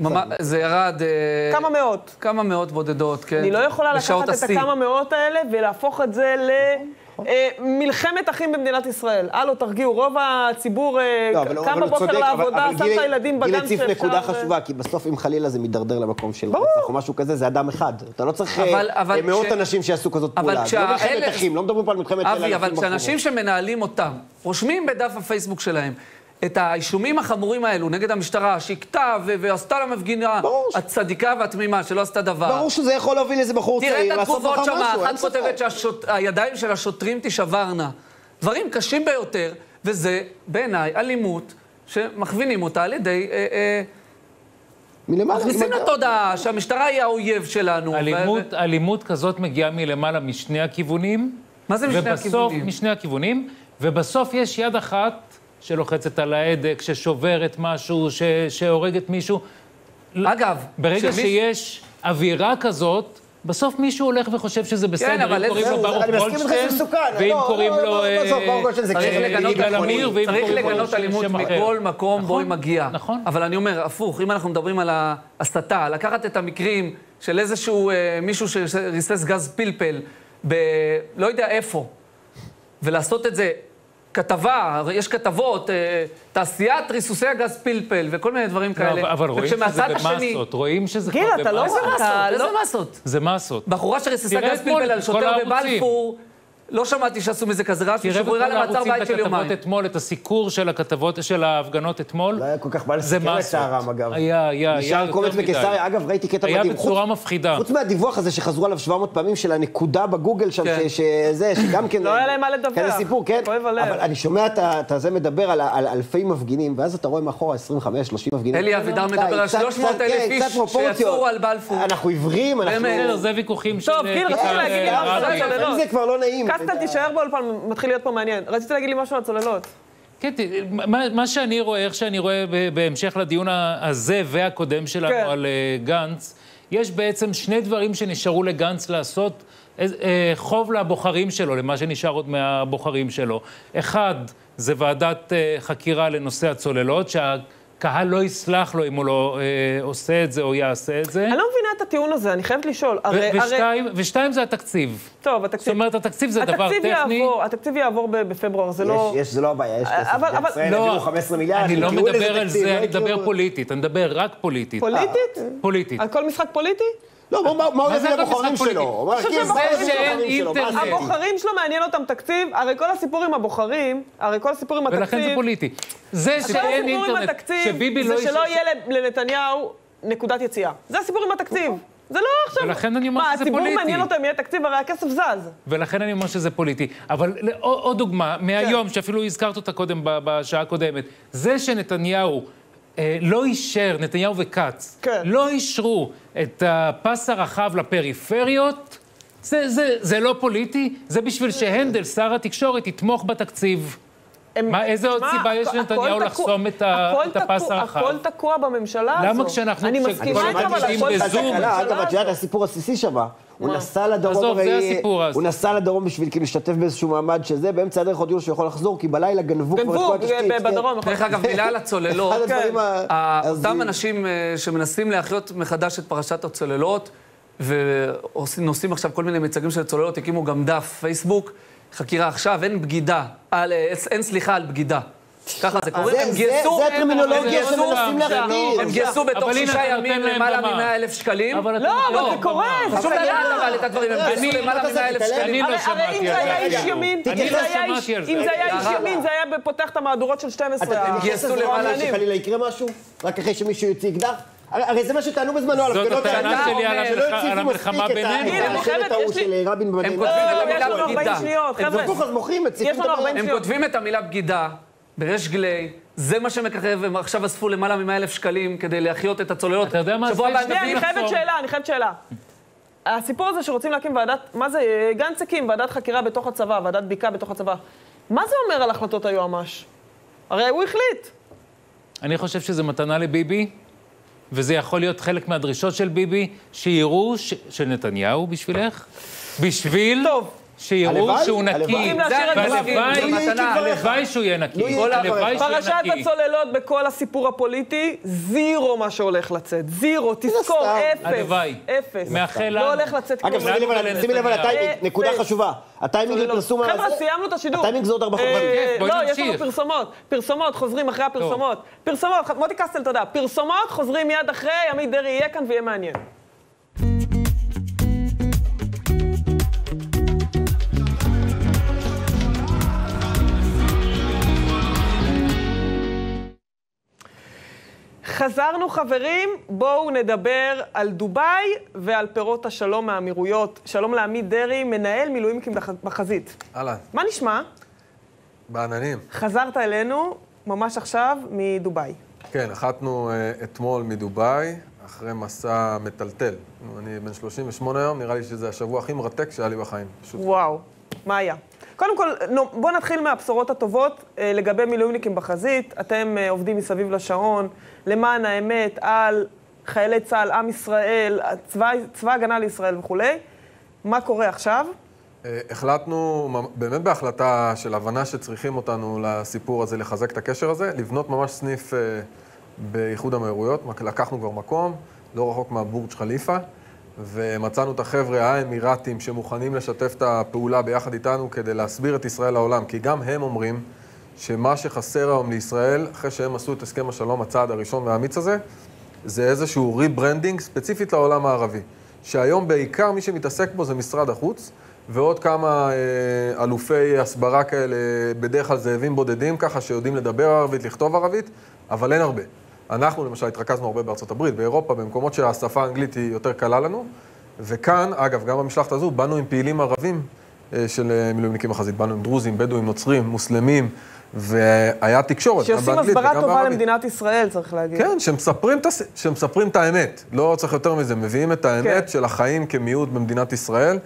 ממש- זה ירד... אה, כמה מאות. כמה מאות בודדות, כן. אני לא יכולה לקחת את השיא. הכמה מאות האלה ולהפוך את זה למלחמת אחים במדינת ישראל. הלו, תרגיעו, רוב הציבור אה, לא, קם בבוקר לעבודה, שם גיל- את הילדים בגן גיל שאפשר... הציף נקודה אה, חשובה, כי בסוף אם חלילה זה מידרדר למקום של. רצח או משהו כזה, זה אדם אחד. אתה לא צריך אה, אבל- אבל אה, מאות אנשים שיעשו כזאת אבל פעולה. זה לא מלחמת אחים, לא מדברים פה על מלחמת אבי, אבל כשאנשים. שמנהלים אותם, רושמים בדף הפייסבוק שלהם את האישומים החמורים האלו נגד המשטרה, שהכתה ו- ועשתה למפגינה ברור הצדיקה והתמימה, שלא עשתה דבר. ברור שזה יכול להוביל איזה בחור תראה צעיר את לעשות התגובות לך שם, משהו, אין אחת ספק. כותבת שהידיים של השוטרים תישברנה. דברים קשים ביותר, וזה בעיניי אלימות שמכווינים אותה על ידי... אה, אה, מלמעלה. מכניסים לתודעה שהמשטרה היא האויב שלנו. ו- אלימות, אלימות כזאת מגיעה מלמעלה משני הכיוונים. מה זה משני ובסוף, הכיוונים? משני הכיוונים, ובסוף יש יד אחת שלוחצת על ההדק, ששוברת משהו, ש, שהורגת מישהו. אגב, ברגע כשמישהו- שיש אווירה כזאת, בסוף מישהו הולך וחושב שזה בסדר. אבל אם קוראים לו ברוך גולדשטיין. ואם לא, קוראים לא, לו לא, אה, לגנות יגאל עמיר, ואם צריך לגנות אלימות. בכל מקום בו היא מגיעה. נכון. אבל אני אומר, הפוך, אם אנחנו מדברים על ההסתה, לקחת את המקרים של איזשהו אה, מישהו שריסס גז פלפל ב... לא יודע איפה, ולעשות את זה כתבה, יש כתבות, אה, תעשיית ריסוסי הגז פלפל וכל מיני דברים לא, כאלה. אבל- רואים שזה במסות, רואים שזה גיל, כבר אתה לא במסות. מסות, אתה איזה לא- מסות? זה מסות. בחורה שריססה גז פלפל על שוטר. בבלפור, לא שמעתי שעשו מזה כזה רעש, תראה ושוחררה למעצר בית של יומיים. הכתבות אתמול, את הסיקור של הכתבות, של ההפגנות אתמול. לא היה כל כך זה לסקר את. סערם, אגב. היה, היה, היה נשאר יותר קומץ. בקיסריה, אגב, ראיתי קטע היה מדהים. בצורה חוץ- מפחידה. חוץ מהדיווח הזה שחזרו עליו 700 פעמים של הנקודה בגוגל שם, כן. ש- שזה, שגם כן... לא היה להם מה לדווח. כזה סיפור, כן. כואב הלב. אבל אני שומע את הזה מדבר על אלפי מפגינים, ואז אתה רואה מאחורה 25, 30 מפגינים. אלי אבידר מדבר על קצת- 300,000 קצת- כן, איש. שיצאו על בלפור. אנחנו עיוורים, אנחנו... זה ויכוחים של... טוב, רציתי להגיד אה, זה כבר לא נעים. קסטל. תישאר באולפן, מתחיל להיות פה מעניין. רצית להגיד לי משהו על הצוללות. כן, מה, מה שאני רואה, איך שאני רואה ב- בהמשך לדיון הזה והקודם שלנו כן. על אה, גנץ, יש בעצם שני דברים שנשארו לגנץ לעשות, איז- אה, חוב לבוחרים שלו, למה שנשאר עוד מהבוחרים שלו. אחד, זה ועדת אה, חקירה לנושא הצוללות, שהקהל לא יסלח לו אם הוא לא אה, עושה את זה או יעשה את זה. אני לא מבינה את הטיעון הזה, אני חייבת לשאול. הרי, הרי... ושתיים, ושתיים זה התקציב. טוב, התקציב... זאת אומרת, התקציב זה דבר התקציב טכני. יעבור, התקציב יעבור ב- בפברואר, זה לא... יש, יש, זה לא הבעיה, יש כסף. אבל- אבל- ישראל לא, העבירו 15 מיליארד, אני לא מדבר על תקציב, זה, לא אני מדבר פוליטית, אני מדבר רק פוליטית. פוליטית? פוליטית. על כל משחק פוליטי? לא, מה- מה מה הוא מה הכל לבוחרים שלו? פוליטי? הוא אומר, חושב "כי שזה זה שאין לבוחרים שלו, מה זה?" אינטרנט. הבוחרים שלו מעניין אותם תקציב, הרי כל הסיפור עם הבוחרים, הרי כל הסיפור עם התקציב... ולכן זה פוליטי. זה שאין אינטרנט, שביבי לא... זה שלא יהיה לנתניהו נקודת יציאה. זה הסיפור עם התקציב. זה לא עכשיו... ולכן אני אומר מה, שזה הציבור פוליטי. מעניין אותו אם יהיה תקציב, הרי הכסף זז. ולכן אני אומר שזה פוליטי. אבל עוד דוגמה, כן. מהיום, שאפילו הזכרת אותה קודם בשעה הקודמת, זה שנתניהו לא אישר, נתניהו וכץ, כן. לא אישרו את הפס הרחב לפריפריות, זה, זה, זה לא פוליטי, זה בשביל שהנדל, שר התקשורת, יתמוך בתקציב. הם- מה, איזה עוד סיבה יש לנתניהו לחסום את הפס הרחב? הכל תקוע בממשלה הזו. למה כשאנחנו- אני מסכימה אני איתך, אבל הכל. תקוע אגב, את יודעת. הסיפור הסיסי שם. הוא נסע לדרום, עזוב, זה הסיפור אז. הוא נסע לדרום בשביל כאילו להשתתף באיזשהו מעמד שזה, באמצע הדרך הודיעו שהוא יכול לחזור, כי בלילה גנבו כבר את גנבו כל התשתית. ב- כן. בדרום. דרך אגב, מילה על הצוללות. הזויים. אותם אנשים אה, שמנסים להחיות מחדש את פרשת הצוללות, ונושאים עכשיו כל מיני מיצגים של צוללות, הקימו גם דף פייסבוק, חקירה עכשיו, אין בגידה, על, אה, אין סליחה על בגידה. ככה זה קורה, הם גייסו, זה הם הטרמינולוגיה שמנסים. לא- הם גייסו בתוך שישה ימים למעלה במה. מ-100 אלף שקלים. לא, אבל זה קורה, חשוב. לדעת אבל את הדברים, הם אני- גייסו למעלה אתה מ-100 אלף. שקלים. לא הרי- אם על זה זה. היה איש ימין. אם זה היה איש-. ימין, זה היה פותח את המהדורות של 12. אתה מתייחס גייסו למעלה שחלילה יקרה משהו? רק אחרי שמישהו יוציא אקדח? הרי זה מה שטענו בזמנו על זאת הפגנות הטענה האלה. שלי על שלא הציפו המלחמה מספיק את ה- בינינו. הנה, השלט ההוא יש לי- של רבין במדינה. הם כותבים את המילה יש לנו 40 בגידה. שניות, הם חבר'ה. זרקו לך מוחים, מציפים יש לנו 40 הם שניות. כותבים את המילה בגידה בריש גלי, זה מה שמככב, הם עכשיו אספו למעלה מ-100 אלף שקלים כדי להחיות את הצוללות. אתה יודע מה זה? שנייה, אני חייבת. שאלה, אני חייבת שאלה. הסיפור הזה שרוצים להקים ועדת, מה זה, גנץ הקים ועדת חקירה בתוך הצבא, ועדת בדיקה בתוך הצבא. מה זה אומר על החלטות היועמ"ש? הרי הוא החליט. אני חושב שזה מתנה לביבי, וזה יכול להיות חלק מהדרישות של ביבי, שיראו, ש... של נתניהו בשבילך, בשביל טוב. שיראו שהוא. נקי. והלוואי, מתנה. הלוואי שהוא יהיה נקי. הלוואי שהוא פרשת יהיה נקי. הצוללות בכל הסיפור הפוליטי, זירו מה שהולך לצאת. זירו, תזכור. אפס. הלוואי. אפס. מאחל לא לנו. הולך לצאת אגב, כלום. שימי לב על- שימי לב על הטיימינג, אה, נקודה אה, חשובה. הטיימינג. לפרסום. חבר'ה, סיימנו את השידור. הטיימינג זה עוד ארבע אה, חודשים. בואי לא, יש. לנו פרסומות. פרסומות, חוזרים אחרי הפרסומות. פרסומות, מוטי קסטל, תודה. פרסומות, חוזרים מיד אחרי, עמית דרעי יהיה כאן ויהיה מעניין. חזרנו חברים, בואו נדבר על דובאי ועל פירות השלום מהאמירויות. שלום לעמית דרעי, מנהל מילואימניקים בח- בחזית. אהלן, מה נשמע? בעננים. חזרת אלינו ממש עכשיו מדובאי. כן, נחתנו אה, אתמול מדובאי, אחרי מסע מטלטל. אני בן 38 היום, נראה לי שזה השבוע הכי מרתק שהיה לי בחיים. פשוט וואו, מה היה? קודם כל, בואו נתחיל מהבשורות הטובות אה, לגבי מילואימניקים בחזית. אתם אה, עובדים מסביב לשעון, למען האמת, על חיילי צה"ל, עם ישראל, צבא, צבא הגנה לישראל וכולי. מה קורה עכשיו? אה, החלטנו, באמת בהחלטה של הבנה שצריכים אותנו לסיפור הזה, לחזק את הקשר הזה, לבנות ממש סניף באיחוד האמירויות. מק- לקחנו כבר מקום, לא רחוק מהבורג' חליפה, ומצאנו את החבר'ה האמירתים שמוכנים לשתף את הפעולה ביחד איתנו כדי להסביר את ישראל לעולם, כי גם הם אומרים שמה שחסר היום לישראל, אחרי שהם עשו את הסכם השלום, הצעד הראשון והאמיץ הזה, זה איזשהו rebranding ספציפית לעולם הערבי. שהיום בעיקר מי שמתעסק בו זה משרד החוץ, ועוד כמה אה, אלופי הסברה כאלה, בדרך כלל זאבים בודדים ככה, שיודעים לדבר ערבית, לכתוב ערבית, אבל אין הרבה. אנחנו למשל התרכזנו הרבה בארצות הברית, באירופה, במקומות שהשפה האנגלית היא יותר קלה לנו, וכאן, אגב, גם במשלחת הזו, באנו עם פעילים ערבים אה, של אה, מילואימניקים בחזית, באנו עם דרוזים, בדואים, נוצרים, מוסלמים, והיה תקשורת, גם שעושים באנגלית הסברה וגם טובה בערבית. למדינת ישראל, צריך להגיד. כן, שמספרים את, הס... שמספרים את האמת, לא צריך יותר מזה, מביאים את האמת כן. של החיים כמיעוט במדינת ישראל,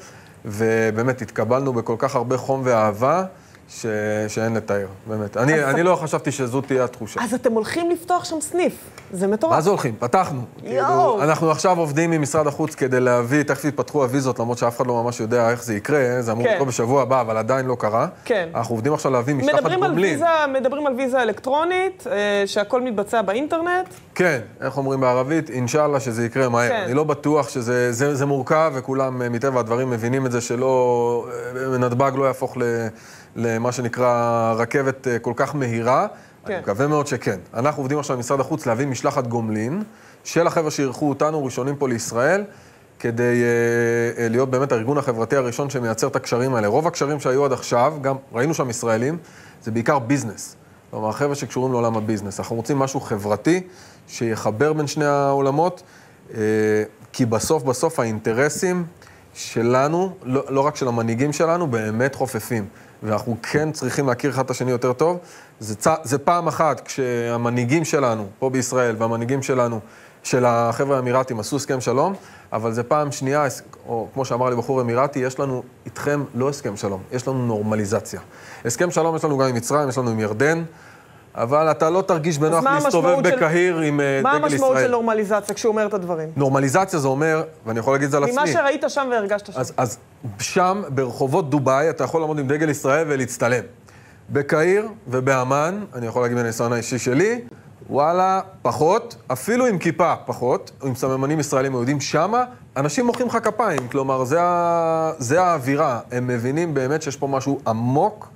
ובאמת התקבלנו בכל כך הרבה חום ואהבה, ש... שאין לתאר, באמת. אני, אז אני לא חשבתי שזו תהיה התחושה. אז אתם הולכים לפתוח שם סניף. זה מטורף. מה זה הולכים? פתחנו. יואו. כאילו, אנחנו עכשיו עובדים עם משרד החוץ כדי להביא, תכף יתפתחו הוויזות, למרות שאף אחד לא ממש יודע איך זה יקרה, זה אמור כן. לקרות בשבוע הבא, אבל עדיין לא קרה. כן. אנחנו עובדים עכשיו להביא משלחת מדברים על, גומלין. ויזה, מדברים על ויזה אלקטרונית, אה, שהכל מתבצע באינטרנט. כן, איך אומרים בערבית? אינשאללה שזה יקרה מהר. כן. אני לא בטוח שזה זה, זה מורכב, וכולם אה, מטבע הדברים מבינים את זה שלא... אה, נתב"ג לא יהפוך ל, למה שנקרא רכבת אה, כל כך מהירה. כן. אני מקווה מאוד שכן. אנחנו עובדים עכשיו במשרד החוץ להביא משלחת גומלין, של החבר'ה שאירחו אותנו ראשונים פה לישראל, כדי אה, להיות באמת הארגון החברתי הראשון שמייצר את הקשרים האלה. רוב הקשרים שהיו עד עכשיו, גם ראינו שם ישראלים, זה בעיקר ביזנס. כלומר, חבר'ה שקשורים לעולם הביזנס. אנחנו רוצים משהו חברתי, שיחבר בין שני העולמות, אה, כי בסוף בסוף האינטרסים שלנו, לא, לא רק של המנהיגים שלנו, באמת חופפים. ואנחנו כן צריכים להכיר אחד את השני יותר טוב. זה, צ... זה פעם אחת כשהמנהיגים שלנו, פה בישראל, והמנהיגים שלנו, של החבר'ה האמירתים, עשו הסכם שלום, אבל זה פעם שנייה, או כמו שאמר לי בחור אמירתי, יש לנו איתכם לא הסכם שלום, יש לנו נורמליזציה. הסכם שלום יש לנו גם עם מצרים, יש לנו עם ירדן, אבל אתה לא תרגיש בנוח מה להסתובב המשמעות של- בקהיר עם אה, מה דגל המשמעות של ישראל. נורמליזציה כשהוא אומר את הדברים? נורמליזציה זה אומר, ואני יכול להגיד את זה על עצמי. ממה שראית שם והרגשת שם. אז, אז שם, ברחובות דובאי, אתה יכול לעמוד עם דגל ישראל ולהצטלם. בקהיר ובאמ"ן, אני יכול להגיד מהניסיון האישי שלי, וואלה, פחות, אפילו עם כיפה פחות, עם סממנים ישראלים יהודים שמה, אנשים מוחאים לך כפיים, כלומר, זה, ה... זה האווירה. הם מבינים באמת שיש פה משהו עמוק,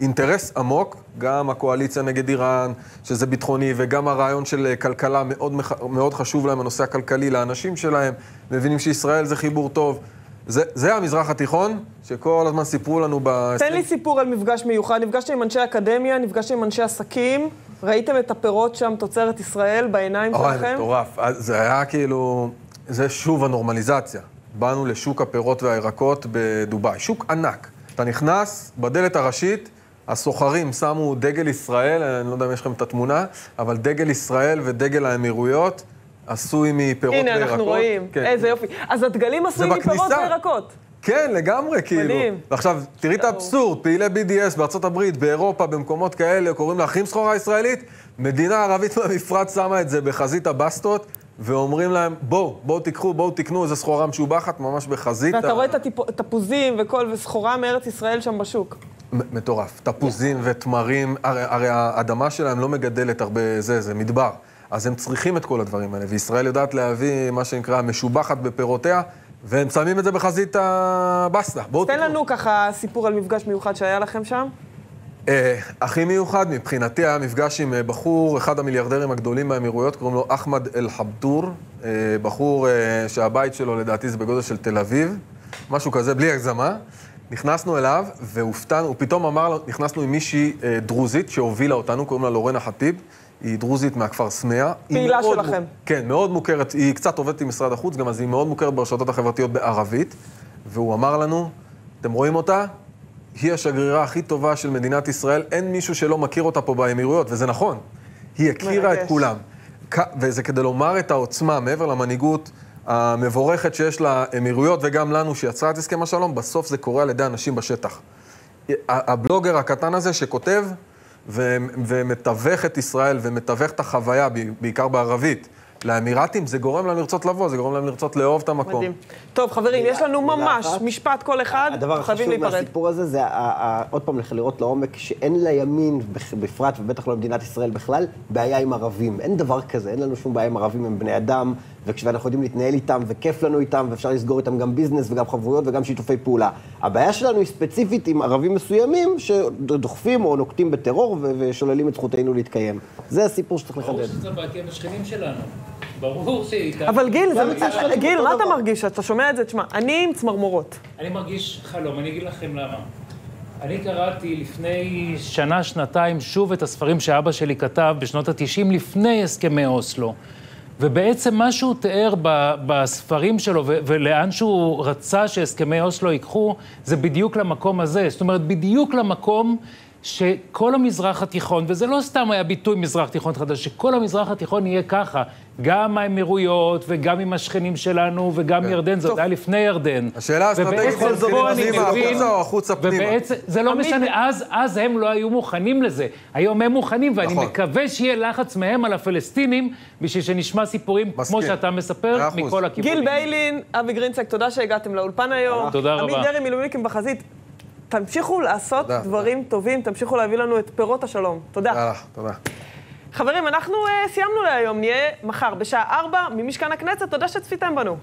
אינטרס עמוק, גם הקואליציה נגד איראן, שזה ביטחוני, וגם הרעיון של אה, כלכלה מאוד, מאוד חשוב להם, הנושא הכלכלי לאנשים שלהם, מבינים שישראל זה חיבור טוב. זה, זה המזרח התיכון, שכל הזמן סיפרו לנו ב... תן לי סיפור על מפגש מיוחד. נפגשתם עם אנשי אקדמיה, נפגשתם עם אנשי עסקים, ראיתם את הפירות שם, תוצרת ישראל, בעיניים אוי, שלכם? מטורף. אז זה היה כאילו, זה שוב הנורמליזציה. באנו לשוק הפירות והירקות בדובאי, שוק ענק. אתה נכנס, בדלת הראשית, הסוחרים שמו דגל ישראל, אני לא יודע אם יש לכם את התמונה, אבל דגל ישראל ודגל האמירויות עשוי מפירות וירקות. הנה, אנחנו רואים. כן. איזה יופי. אז הדגלים עשויים מפירות. וירקות. כן, לגמרי, כאילו. מדהים. ועכשיו, תראי את האבסורד, פעילי BDS בארצות הברית, באירופה, במקומות כאלה, קוראים להחרים סחורה ישראלית, מדינה ערבית מהמפרץ שמה את זה בחזית הבסטות, ואומרים להם, בואו, בואו תיקחו, בואו תקנו איזו סחורה משובחת, ממש בחזית. ואתה ה- רואה את הטיפ- תפוזים וכל, וסחורה מארץ ישראל שם בשוק. מטורף. תפוזים ותמרים, הרי, הרי האדמה שלהם לא מגדלת הרבה זה, זה מדבר. אז הם צריכים את כל הדברים האלה, וישראל יודעת להביא מה שנקרא משובחת בפירותיה, והם שמים את זה בחזית הבסטה. בואו תן. לנו ככה סיפור על מפגש מיוחד שהיה לכם שם. אה, הכי מיוחד מבחינתי היה מפגש עם אה, בחור, אחד המיליארדרים הגדולים באמירויות, קוראים לו אחמד אל-חבטור, אה, בחור אה, שהבית שלו לדעתי זה בגודל של תל אביב, משהו כזה, בלי הגזמה. נכנסנו אליו, והופתענו, הוא פתאום אמר, נכנסנו עם מישהי אה, דרוזית שהובילה אותנו, קוראים לה לורנה חטיב, היא דרוזית מהכפר סמיע. פעילה שלכם. מו- כן, מאוד מוכרת, היא קצת עובדת עם משרד החוץ, גם אז היא מאוד מוכרת ברשתות החברתיות בערבית, והוא אמר לנו, אתם רואים אותה? היא השגרירה הכי טובה של מדינת ישראל, אין מישהו שלא מכיר אותה פה באמירויות, וזה נכון. היא הכירה מרגש. את כולם. וזה כדי לומר את העוצמה, מעבר למנהיגות המבורכת שיש לאמירויות וגם לנו, שיצרה את הסכם השלום, בסוף זה קורה על ידי אנשים בשטח. הבלוגר הקטן הזה שכותב ו- ומתווך את ישראל ומתווך את החוויה, בעיקר בערבית, לאמירתים, זה גורם להם לרצות לבוא, זה גורם להם לרצות לאהוב את המקום. מדהים. טוב, חברים, יש לנו ממש אחת. משפט כל אחד, הדבר חייבים החשוב להיפרד. מהסיפור הזה זה, ה- ה- עוד פעם, לראות לעומק שאין לימין בפרט, ובטח לא למדינת ישראל בכלל, בעיה עם ערבים. אין דבר כזה, אין לנו שום בעיה עם ערבים, הם בני אדם, וכשאנחנו יודעים להתנהל איתם, וכיף לנו איתם, ואפשר לסגור איתם גם ביזנס וגם חברויות וגם שיתופי פעולה. הבעיה שלנו היא ספציפית עם ערבים מסוימים שדוחפים או נוקטים בטרור ו- ושוללים את זכותנו להתקיים. זה הסיפור שצריך לחדד. ברור שזה בעייתי עם השכנים שלנו. ברור שהיא... אבל גיל, זה- גם אצל שכנים גיל, אותו מה אתה. מרגיש? אתה שומע את זה? תשמע, אני עם צמרמורות. אני מרגיש חלום, אני אגיד לכם למה. אני קראתי לפני שנה, שנתיים, שוב את הספרים שאבא שלי כתב בשנות ה-90, לפני הסכמי אוסלו. ובעצם מה שהוא תיאר ב- בספרים שלו, ו- ולאן שהוא רצה שהסכמי אוסלו ייקחו, זה בדיוק למקום הזה. זאת אומרת, בדיוק למקום שכל המזרח התיכון, וזה לא סתם היה ביטוי מזרח תיכון חדש, שכל המזרח התיכון יהיה ככה, גם האמירויות וגם עם השכנים שלנו וגם ירדן, זאת היה לפני ירדן. השאלה האסטרטגית כל פנימה מבין- החוצה או החוצה פנימה? ובעצם, זה לא משנה, אז, אז הם לא היו מוכנים לזה. היום הם מוכנים, ואני נכון. מקווה שיהיה לחץ מהם על הפלסטינים, בשביל שנשמע סיפורים, כמו מסכים. שאתה מספר. מכל הכיוונים. גיל ביילין, אבי גרינצק, תודה שהגעתם לאולפן היום. תודה רבה. עמית דרעי, מילואימניקים בחזית. תמשיכו לעשות תודה, דברים טובים, תמשיכו להביא לנו את פירות השלום. תודה. יאללה, תודה. חברים, אנחנו uh, סיימנו להיום, נהיה מחר בשעה 4 ממשכן הכנסת, תודה שצפיתם בנו.